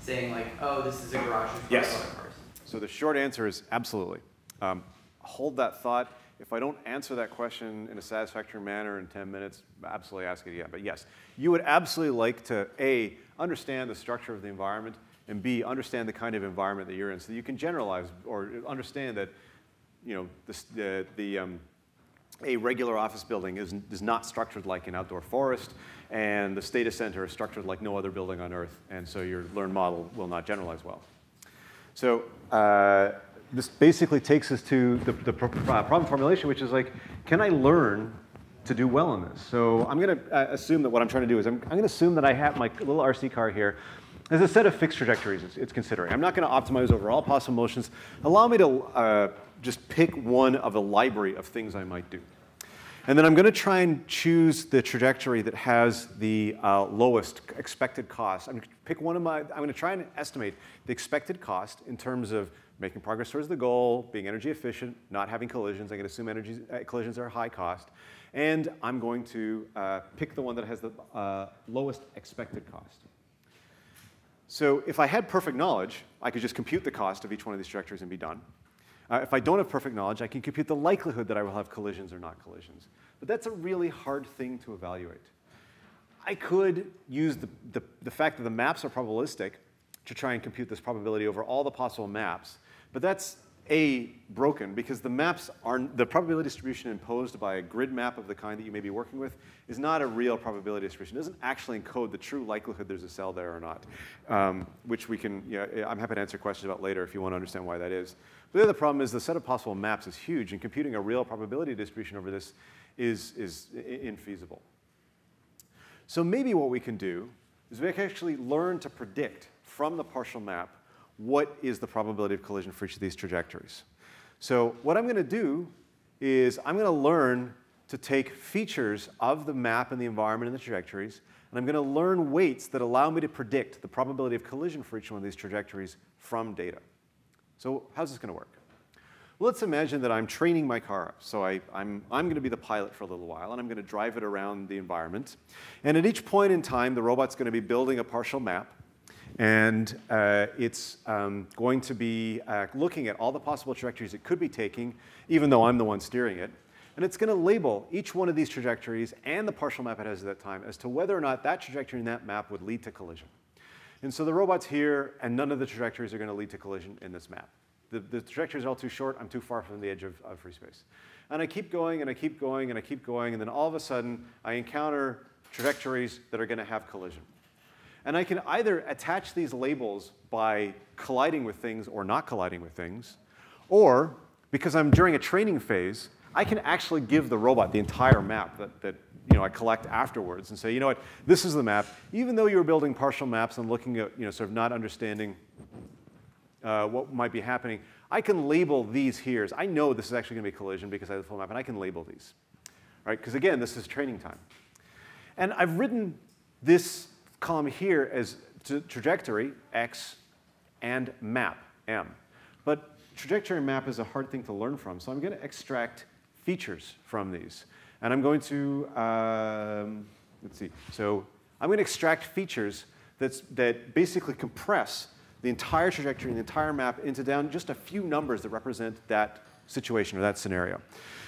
saying like, oh, this is a garage with yes. cars. So the short answer is absolutely. Um, hold that thought. If I don't answer that question in a satisfactory manner in 10 minutes, absolutely ask it again. But yes, you would absolutely like to, A, understand the structure of the environment, and B, understand the kind of environment that you're in so that you can generalize or understand that, you know, the, the, um, a regular office building is, is not structured like an outdoor forest, and the data center is structured like no other building on Earth, and so your learned model will not generalize well. So uh, this basically takes us to the, the uh, problem formulation, which is like, can I learn to do well in this? So I'm going to uh, assume that what I'm trying to do is I'm, I'm going to assume that I have my little RC car here. There's a set of fixed trajectories it's, it's considering. I'm not going to optimize over all possible motions. Allow me to uh, just pick one of a library of things I might do. And then I'm going to try and choose the trajectory that has the uh, lowest expected cost. I'm going to pick one of my, I'm going to try and estimate the expected cost in terms of making progress towards the goal, being energy efficient, not having collisions. I can assume energy, uh, collisions are high cost. And I'm going to uh, pick the one that has the uh, lowest expected cost. So if I had perfect knowledge, I could just compute the cost of each one of these trajectories and be done. Uh, if I don't have perfect knowledge, I can compute the likelihood that I will have collisions or not collisions. But that's a really hard thing to evaluate. I could use the, the, the fact that the maps are probabilistic to try and compute this probability over all the possible maps, but that's a broken because the maps are the probability distribution imposed by a grid map of the kind that you may be working with is not a real probability distribution. It doesn't actually encode the true likelihood there's a cell there or not, um, which we can. You know, I'm happy to answer questions about later if you want to understand why that is. But the other problem is the set of possible maps is huge, and computing a real probability distribution over this is, is infeasible. So maybe what we can do is we can actually learn to predict from the partial map what is the probability of collision for each of these trajectories. So what I'm going to do is I'm going to learn to take features of the map and the environment and the trajectories, and I'm going to learn weights that allow me to predict the probability of collision for each one of these trajectories from data. So how's this going to work? Let's imagine that I'm training my car up. So I, am I'm, I'm going to be the pilot for a little while, and I'm going to drive it around the environment. And at each point in time, the robot's going to be building a partial map and uh, it's um, going to be uh, looking at all the possible trajectories it could be taking, even though I'm the one steering it. And it's going to label each one of these trajectories and the partial map it has at that time as to whether or not that trajectory in that map would lead to collision. And so the robot's here, and none of the trajectories are going to lead to collision in this map. The, the trajectories are all too short. I'm too far from the edge of, of free space. And I keep going, and I keep going, and I keep going, and then all of a sudden, I encounter trajectories that are going to have collision. And I can either attach these labels by colliding with things or not colliding with things, or because I'm during a training phase, I can actually give the robot the entire map that, that you know, I collect afterwards and say, you know what, this is the map. Even though you were building partial maps and looking at, you know, sort of not understanding uh, what might be happening, I can label these here. I know this is actually going to be collision because I have the full map, and I can label these. Right? Because again, this is training time. And I've written this column here as trajectory, x, and map, m. But trajectory map is a hard thing to learn from, so I'm going to extract features from these. And I'm going to, um, let's see, so I'm going to extract features that's, that basically compress the entire trajectory and the entire map into down just a few numbers that represent that situation or that scenario.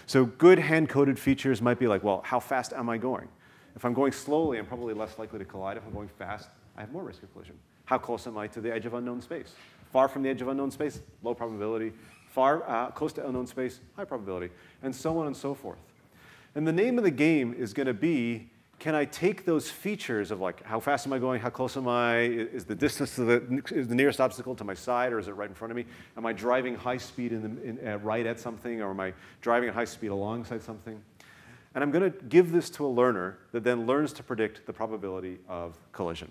So good hand-coded features might be like, well, how fast am I going? If I'm going slowly, I'm probably less likely to collide. If I'm going fast, I have more risk of collision. How close am I to the edge of unknown space? Far from the edge of unknown space, low probability. Far, uh, close to unknown space, high probability, and so on and so forth. And the name of the game is going to be can I take those features of like how fast am I going, how close am I, is the distance to the, is the nearest obstacle to my side or is it right in front of me? Am I driving high speed in the, in, uh, right at something or am I driving at high speed alongside something? And I'm going to give this to a learner that then learns to predict the probability of collision.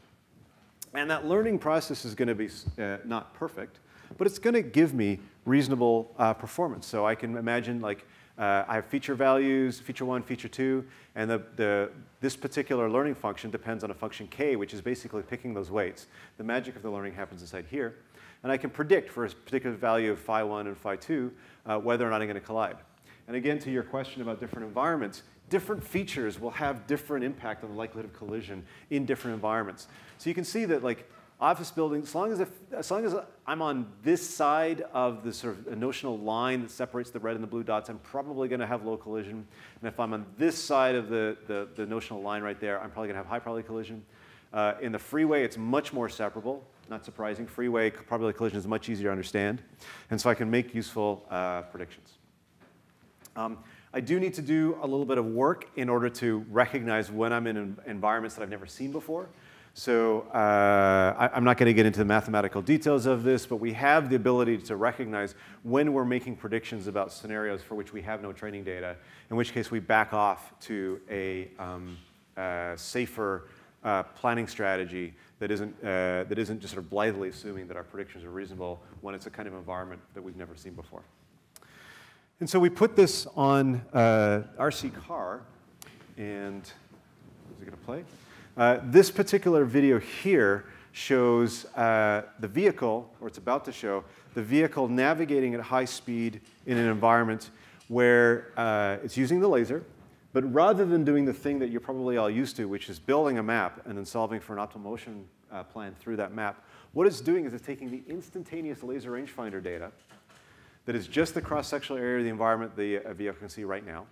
And that learning process is going to be uh, not perfect, but it's going to give me reasonable uh, performance. So I can imagine like uh, I have feature values, feature one, feature two, and the, the, this particular learning function depends on a function k, which is basically picking those weights. The magic of the learning happens inside here. And I can predict for a particular value of phi 1 and phi 2 uh, whether or not I'm going to collide. And again, to your question about different environments, different features will have different impact on the likelihood of collision in different environments. So you can see that like office building, as long as, if, as long as I'm on this side of the sort of notional line that separates the red and the blue dots, I'm probably going to have low collision. And if I'm on this side of the, the, the notional line right there, I'm probably going to have high probability collision. Uh, in the freeway, it's much more separable. Not surprising. Freeway probability collision is much easier to understand. And so I can make useful uh, predictions. Um, I do need to do a little bit of work in order to recognize when I'm in environments that I've never seen before. So uh, I, am not going to get into the mathematical details of this, but we have the ability to recognize when we're making predictions about scenarios for which we have no training data, in which case we back off to a um, uh, safer uh, planning strategy that isn't, uh, that isn't just sort of blithely assuming that our predictions are reasonable when it's a kind of environment that we've never seen before. And so we put this on uh, RC car, and is it going to play? Uh, this particular video here shows uh, the vehicle, or it's about to show, the vehicle navigating at high speed in an environment where uh, it's using the laser, but rather than doing the thing that you're probably all used to, which is building a map and then solving for an optimal motion uh, plan through that map, what it's doing is it's taking the instantaneous laser rangefinder data that is just the cross-sectional area of the environment the uh, vehicle can see right now,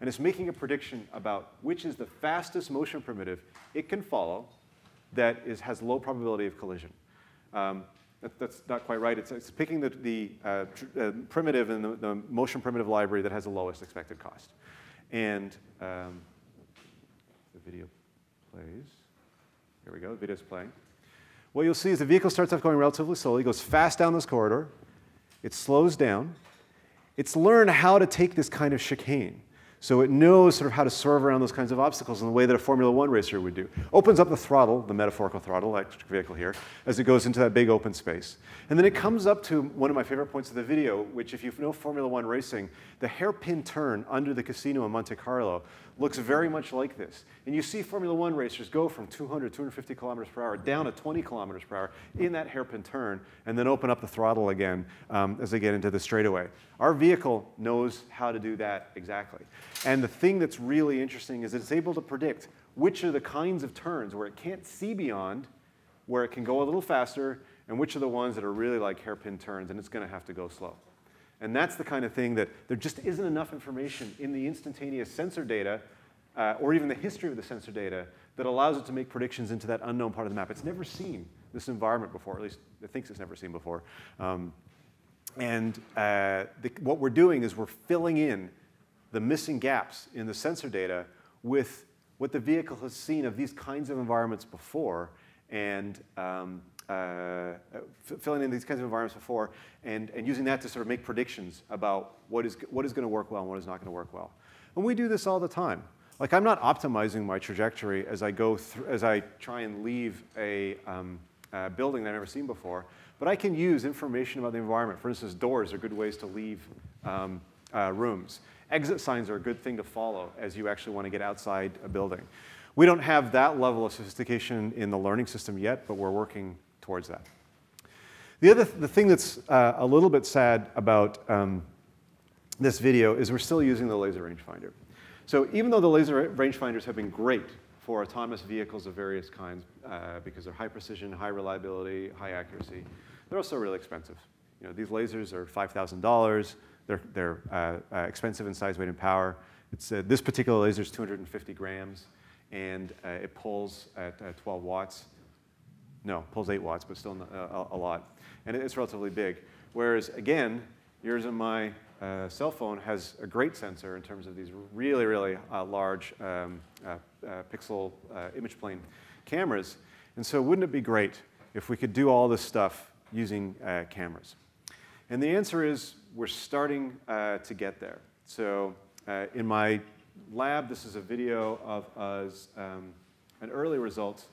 and it's making a prediction about which is the fastest motion primitive it can follow that is, has low probability of collision. Um, that, that's not quite right. It's, it's picking the, the uh, uh, primitive in the, the, motion primitive library that has the lowest expected cost. And um, the video plays. Here we go, the video's playing. What you'll see is the vehicle starts off going relatively slowly, goes fast down this corridor, it slows down. It's learned how to take this kind of chicane. So it knows sort of how to serve around those kinds of obstacles in the way that a Formula One racer would do. Opens up the throttle, the metaphorical throttle, electric vehicle here, as it goes into that big open space. And then it comes up to one of my favorite points of the video, which if you know Formula One racing, the hairpin turn under the casino in Monte Carlo looks very much like this. And you see Formula One racers go from 200, 250 kilometers per hour down to 20 kilometers per hour in that hairpin turn and then open up the throttle again um, as they get into the straightaway. Our vehicle knows how to do that exactly. And the thing that's really interesting is it's able to predict which are the kinds of turns where it can't see beyond, where it can go a little faster, and which are the ones that are really like hairpin turns and it's going to have to go slow. And that's the kind of thing that there just isn't enough information in the instantaneous sensor data uh, or even the history of the sensor data that allows it to make predictions into that unknown part of the map. It's never seen this environment before, at least it thinks it's never seen before. Um, and uh, the, what we're doing is we're filling in the missing gaps in the sensor data with what the vehicle has seen of these kinds of environments before and um, uh, filling in these kinds of environments before and, and using that to sort of make predictions about what is, what is going to work well and what is not going to work well. And we do this all the time. Like I'm not optimizing my trajectory as I go through, as I try and leave a, um, a building that I've never seen before, but I can use information about the environment. For instance, doors are good ways to leave um, uh, rooms. Exit signs are a good thing to follow as you actually want to get outside a building. We don't have that level of sophistication in the learning system yet, but we're working towards that. The other th the thing that's uh, a little bit sad about um, this video is we're still using the laser rangefinder. So even though the laser rangefinders have been great for autonomous vehicles of various kinds uh, because they're high precision, high reliability, high accuracy, they're also really expensive. You know, these lasers are $5,000. They're, they're uh, uh, expensive in size, weight, and power. It's, uh, this particular laser is 250 grams, and uh, it pulls at uh, 12 watts. No, pulls 8 watts, but still a, a lot. And it's relatively big. Whereas, again, yours and my uh, cell phone has a great sensor in terms of these really, really uh, large um, uh, pixel image plane cameras. And so wouldn't it be great if we could do all this stuff using cameras? And the answer is we're starting uh, to get there. So uh, in my lab, this is a video of us, um, an early result.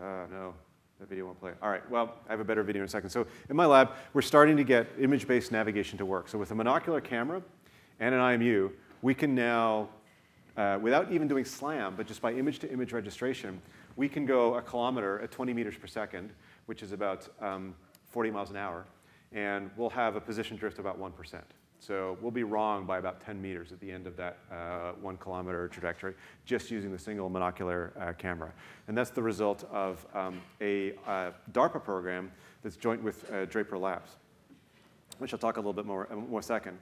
Uh, no, that video won't play. All right, well, I have a better video in a second. So in my lab, we're starting to get image-based navigation to work. So with a monocular camera and an IMU, we can now, uh, without even doing SLAM, but just by image-to-image -image registration, we can go a kilometer at 20 meters per second, which is about um, 40 miles an hour, and we'll have a position drift of about 1%. So we'll be wrong by about 10 meters at the end of that uh, one kilometer trajectory, just using the single monocular uh, camera. And that's the result of um, a uh, DARPA program that's joint with uh, Draper Labs, which I'll talk a little bit more in uh, second.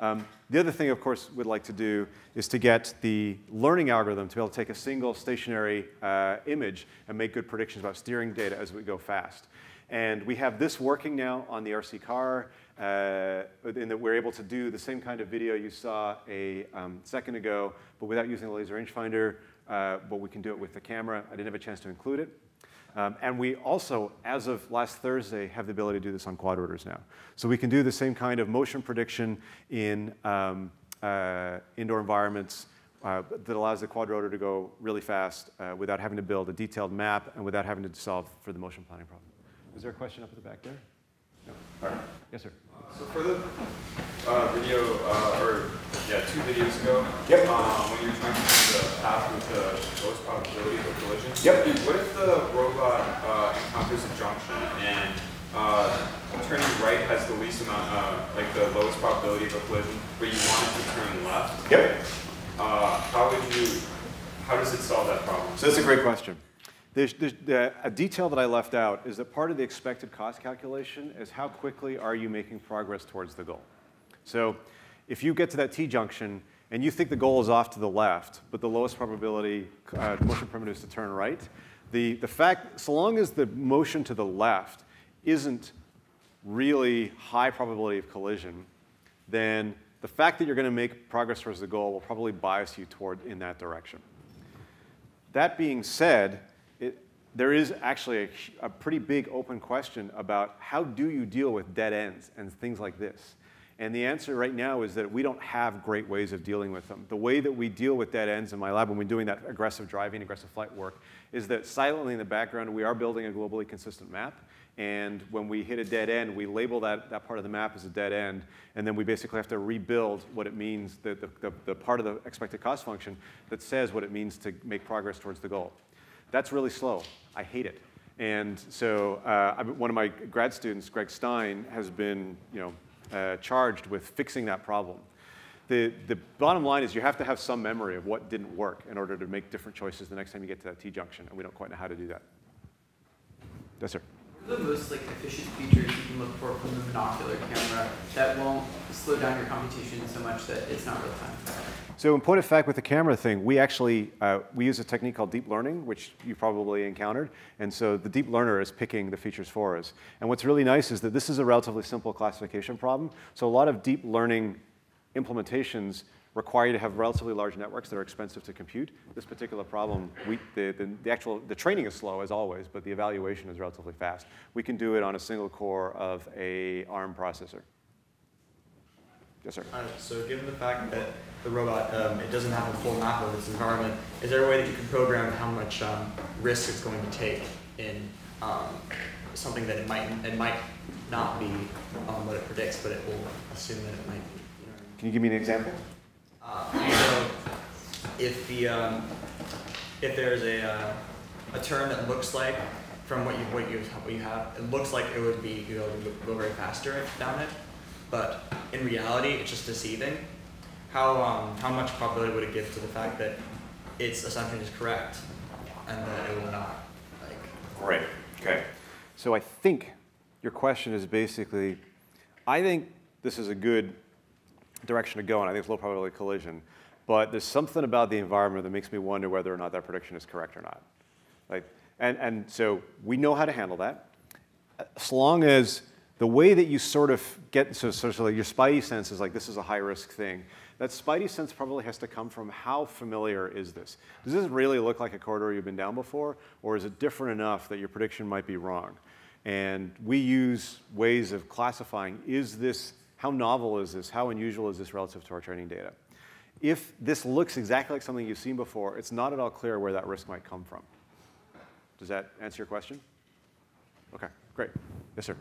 Um, the other thing, of course, we'd like to do is to get the learning algorithm to be able to take a single stationary uh, image and make good predictions about steering data as we go fast. And we have this working now on the RC car, uh, in that we're able to do the same kind of video you saw a um, second ago, but without using the laser rangefinder, uh, but we can do it with the camera. I didn't have a chance to include it. Um, and we also, as of last Thursday, have the ability to do this on quadrotors now. So we can do the same kind of motion prediction in um, uh, indoor environments uh, that allows the quadrotor to go really fast uh, without having to build a detailed map and without having to solve for the motion planning problem. Is there a question up at the back there? No. All right. Yes, sir. So for the uh, video, uh, or yeah, two videos ago, yep. Um, when you were to about the path with the lowest probability of a collision, yep. what if the robot uh, encounters a junction and uh, turning right has the least amount, uh, like the lowest probability of a collision, but you want it to turn left? Yep. Uh, how would you, how does it solve that problem? So that's a great question. There's, there's, the, a detail that I left out is that part of the expected cost calculation is how quickly are you making progress towards the goal. So if you get to that T-junction and you think the goal is off to the left, but the lowest probability uh, motion primitive is to turn right, the, the fact, so long as the motion to the left isn't really high probability of collision, then the fact that you're going to make progress towards the goal will probably bias you toward in that direction. That being said, there is actually a, a, pretty big open question about how do you deal with dead ends and things like this. And the answer right now is that we don't have great ways of dealing with them. The way that we deal with dead ends in my lab when we're doing that aggressive driving, aggressive flight work, is that silently in the background, we are building a globally consistent map. And when we hit a dead end, we label that, that part of the map as a dead end. And then we basically have to rebuild what it means, the, the, the, the part of the expected cost function that says what it means to make progress towards the goal. That's really slow. I hate it. And so uh, one of my grad students, Greg Stein, has been you know, uh, charged with fixing that problem. The, the bottom line is you have to have some memory of what didn't work in order to make different choices the next time you get to that T-junction, and we don't quite know how to do that. Yes, sir? What are the most like efficient features you can look for from the monocular camera that won't slow down your computation so much that it's not real time? So in point of fact, with the camera thing, we actually, uh, we use a technique called deep learning, which you probably encountered. And so the deep learner is picking the features for us. And what's really nice is that this is a relatively simple classification problem. So a lot of deep learning implementations require you to have relatively large networks that are expensive to compute. This particular problem, we, the, the, the, actual, the training is slow as always, but the evaluation is relatively fast. We can do it on a single core of a ARM processor. Yes, sir. Uh, so given the fact that the robot, um, it doesn't have a full map of its environment, is there a way that you can program how much um, risk it's going to take in um, something that it might, it might not be um, what it predicts, but it will assume that it might be? You know? Can you give me an example? Uh, so if the um, if there's a uh, a turn that looks like from what you what you what you have, it looks like it would be you know go very faster down it, but in reality it's just deceiving. How um, how much probability would it give to the fact that its assumption is correct and that it will not? Like Great. Okay. So I think your question is basically, I think this is a good direction to go, and I think it's low probability collision. But there's something about the environment that makes me wonder whether or not that prediction is correct or not. Like, and, and so we know how to handle that. As long as the way that you sort of get, so, so, so like your spidey sense is like this is a high risk thing. That spidey sense probably has to come from how familiar is this? Does this really look like a corridor you've been down before? Or is it different enough that your prediction might be wrong? And we use ways of classifying, is this how novel is this? How unusual is this relative to our training data? If this looks exactly like something you've seen before, it's not at all clear where that risk might come from. Does that answer your question? Okay, great. Yes, sir.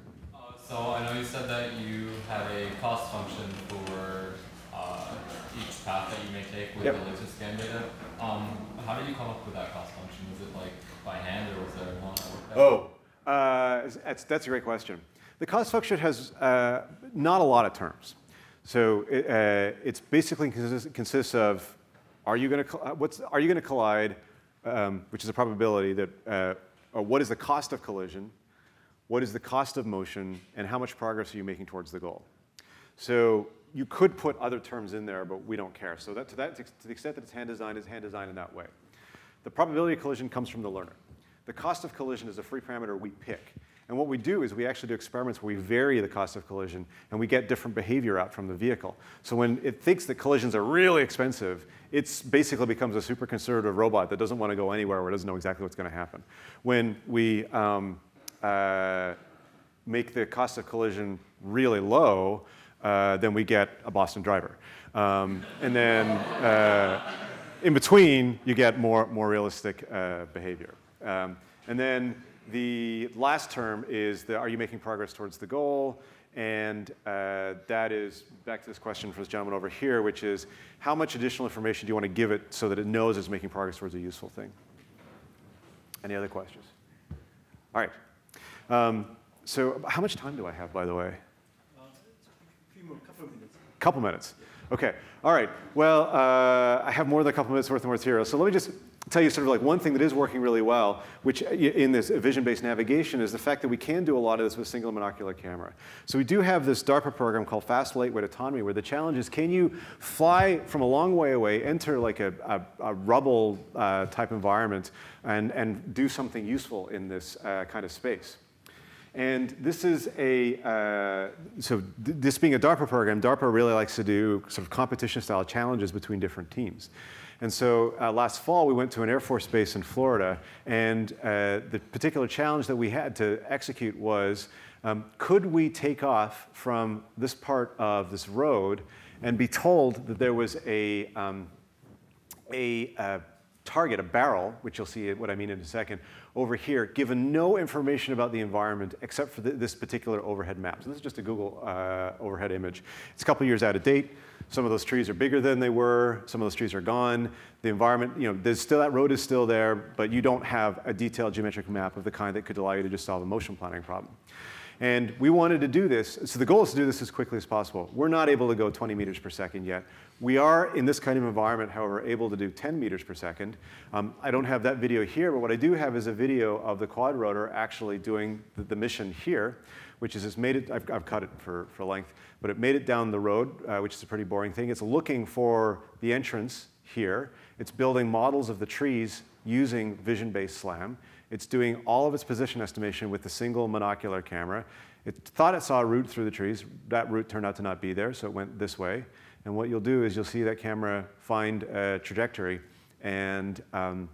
So I know you said that you have a cost function for uh, each path that you may take with yep. the laser scan data. Um, how did you come up with that cost function? Was it like by hand or was there one? Oh, uh, that's, that's a great question. The cost function has uh, not a lot of terms. So it, uh, it's basically consists, consists of are you going to what's are you going to collide, um, which is a probability that uh, what is the cost of collision, what is the cost of motion, and how much progress are you making towards the goal. So you could put other terms in there, but we don't care. So that, to, that, to the extent that it's hand designed, it's hand designed in that way. The probability of collision comes from the learner. The cost of collision is a free parameter we pick. And what we do is we actually do experiments where we vary the cost of collision and we get different behavior out from the vehicle. So when it thinks that collisions are really expensive, it basically becomes a super conservative robot that doesn't want to go anywhere where it doesn't know exactly what's going to happen. When we um, uh, make the cost of collision really low, uh, then we get a Boston driver. Um, and then uh, in between, you get more, more realistic uh, behavior. Um, and then the last term is the, are you making progress towards the goal? And uh, that is back to this question from this gentleman over here, which is how much additional information do you want to give it so that it knows it's making progress towards a useful thing? Any other questions? All right. Um, so how much time do I have, by the way? A couple of minutes. Couple minutes. Okay. All right. Well, uh, I have more than a couple minutes worth of material. So let me just tell you sort of like one thing that is working really well, which in this vision-based navigation is the fact that we can do a lot of this with a single monocular camera. So we do have this DARPA program called Fast Lightweight Autonomy where the challenge is can you fly from a long way away, enter like a, a, a rubble uh, type environment and, and do something useful in this uh, kind of space. And this is a, uh, so th this being a DARPA program, DARPA really likes to do sort of competition style challenges between different teams. And so uh, last fall, we went to an Air Force base in Florida, and uh, the particular challenge that we had to execute was, um, could we take off from this part of this road and be told that there was a, um, a uh, target, a barrel, which you'll see what I mean in a second, over here, given no information about the environment except for the, this particular overhead map. So this is just a Google uh, overhead image. It's a couple years out of date. Some of those trees are bigger than they were. Some of those trees are gone. The environment, you know, there's still that road is still there, but you don't have a detailed geometric map of the kind that could allow you to just solve a motion planning problem. And we wanted to do this, so the goal is to do this as quickly as possible. We're not able to go 20 meters per second yet. We are, in this kind of environment, however, able to do 10 meters per second. Um, I don't have that video here, but what I do have is a video of the quad rotor actually doing the, the mission here, which is it's made it, I've, I've cut it for, for length, but it made it down the road, uh, which is a pretty boring thing. It's looking for the entrance here. It's building models of the trees using vision-based SLAM. It's doing all of its position estimation with a single monocular camera. It thought it saw a route through the trees. That route turned out to not be there, so it went this way. And what you'll do is you'll see that camera find a trajectory and um,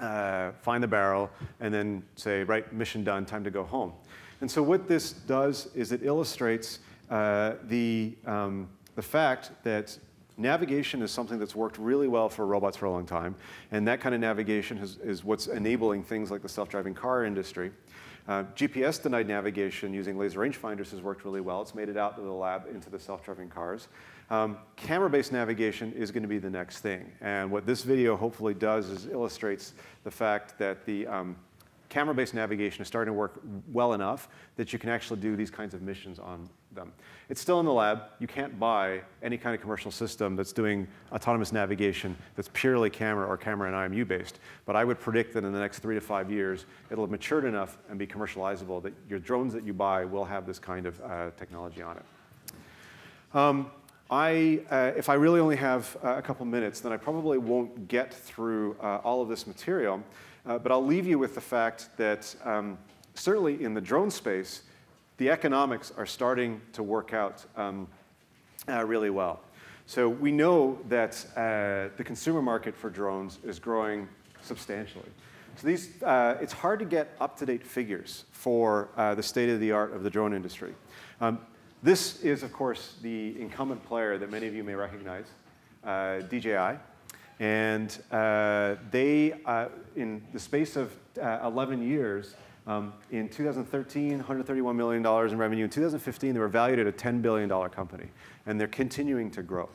uh, find the barrel, and then say, right, mission done, time to go home. And so what this does is it illustrates uh, the, um, the fact that navigation is something that's worked really well for robots for a long time, and that kind of navigation is, is what's enabling things like the self-driving car industry. Uh, GPS-denied navigation using laser rangefinders has worked really well. It's made it out of the lab into the self-driving cars. Um, Camera-based navigation is going to be the next thing. And what this video hopefully does is illustrates the fact that the um, camera-based navigation is starting to work well enough that you can actually do these kinds of missions on them. It's still in the lab. You can't buy any kind of commercial system that's doing autonomous navigation that's purely camera or camera and IMU based. But I would predict that in the next three to five years, it'll have matured enough and be commercializable that your drones that you buy will have this kind of uh, technology on it. Um, I, uh, if I really only have uh, a couple minutes, then I probably won't get through uh, all of this material. Uh, but I'll leave you with the fact that um, certainly in the drone space, the economics are starting to work out um, uh, really well. So we know that uh, the consumer market for drones is growing substantially. So these, it's hard to get up-to-date figures for the state of the art of the drone industry. Um, this is, of course, the incumbent player that many of you may recognize, uh, DJI. And uh, they, uh, in the space of uh, 11 years, um, in 2013, $131 million in revenue. In 2015, they were valued at a $10 billion company, and they're continuing to grow.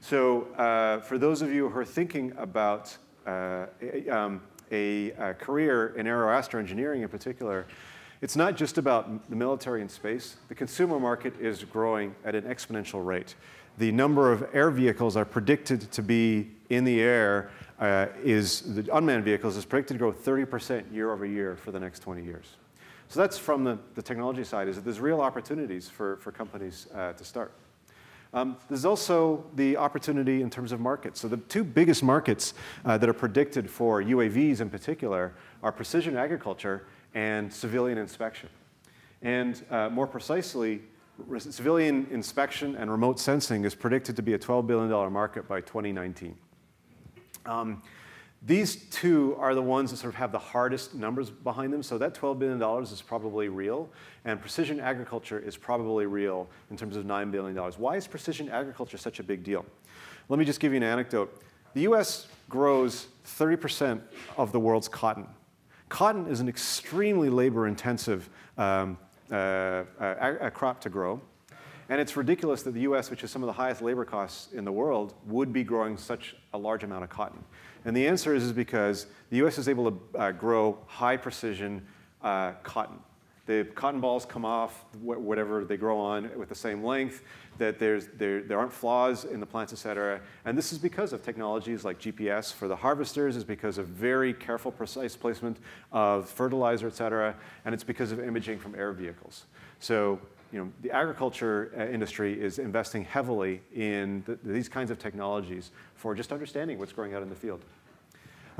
So uh, for those of you who are thinking about uh, a, um, a, a career in aeroastro engineering in particular, it's not just about the military and space. The consumer market is growing at an exponential rate. The number of air vehicles are predicted to be in the air uh, is, the unmanned vehicles is predicted to grow 30% year over year for the next 20 years. So that's from the, the technology side, is that there's real opportunities for, for companies uh, to start. Um, there's also the opportunity in terms of markets. So the two biggest markets uh, that are predicted for UAVs in particular are precision agriculture and civilian inspection. And uh, more precisely, civilian inspection and remote sensing is predicted to be a $12 billion market by 2019. Um, these two are the ones that sort of have the hardest numbers behind them. So that $12 billion is probably real. And precision agriculture is probably real in terms of $9 billion. Why is precision agriculture such a big deal? Let me just give you an anecdote. The US grows 30% of the world's cotton. Cotton is an extremely labor-intensive um, uh, a crop to grow. And it's ridiculous that the US, which has some of the highest labor costs in the world, would be growing such a large amount of cotton. And the answer is, is because the US is able to uh, grow high precision uh, cotton. The cotton balls come off whatever they grow on with the same length, that there's, there, there aren't flaws in the plants, et cetera. And this is because of technologies like GPS for the harvesters, is because of very careful, precise placement of fertilizer, et cetera, and it's because of imaging from air vehicles. So you know, the agriculture uh, industry is investing heavily in the, these kinds of technologies for just understanding what's growing out in the field.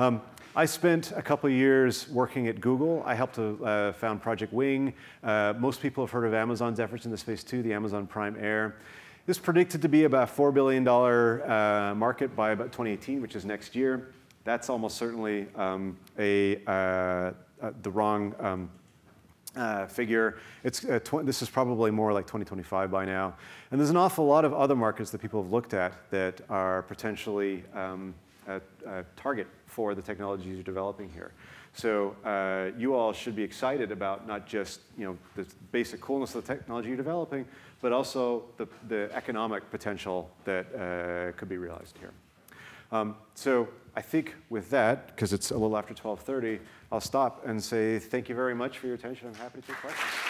Um, I spent a couple years working at Google. I helped to uh, found Project Wing. Uh, most people have heard of Amazon's efforts in this space too, the Amazon Prime Air. This is predicted to be about $4 billion uh, market by about 2018, which is next year. That's almost certainly um, a, uh, uh, the wrong um, uh, figure. It's, uh, this is probably more like 2025 by now. And there's an awful lot of other markets that people have looked at that are potentially um, a, a target for the technologies you're developing here. So uh, you all should be excited about not just you know, the basic coolness of the technology you're developing, but also the, the economic potential that uh, could be realized here. Um, so I think with that, because it's a little after 1230, I'll stop and say thank you very much for your attention. I'm happy to take questions.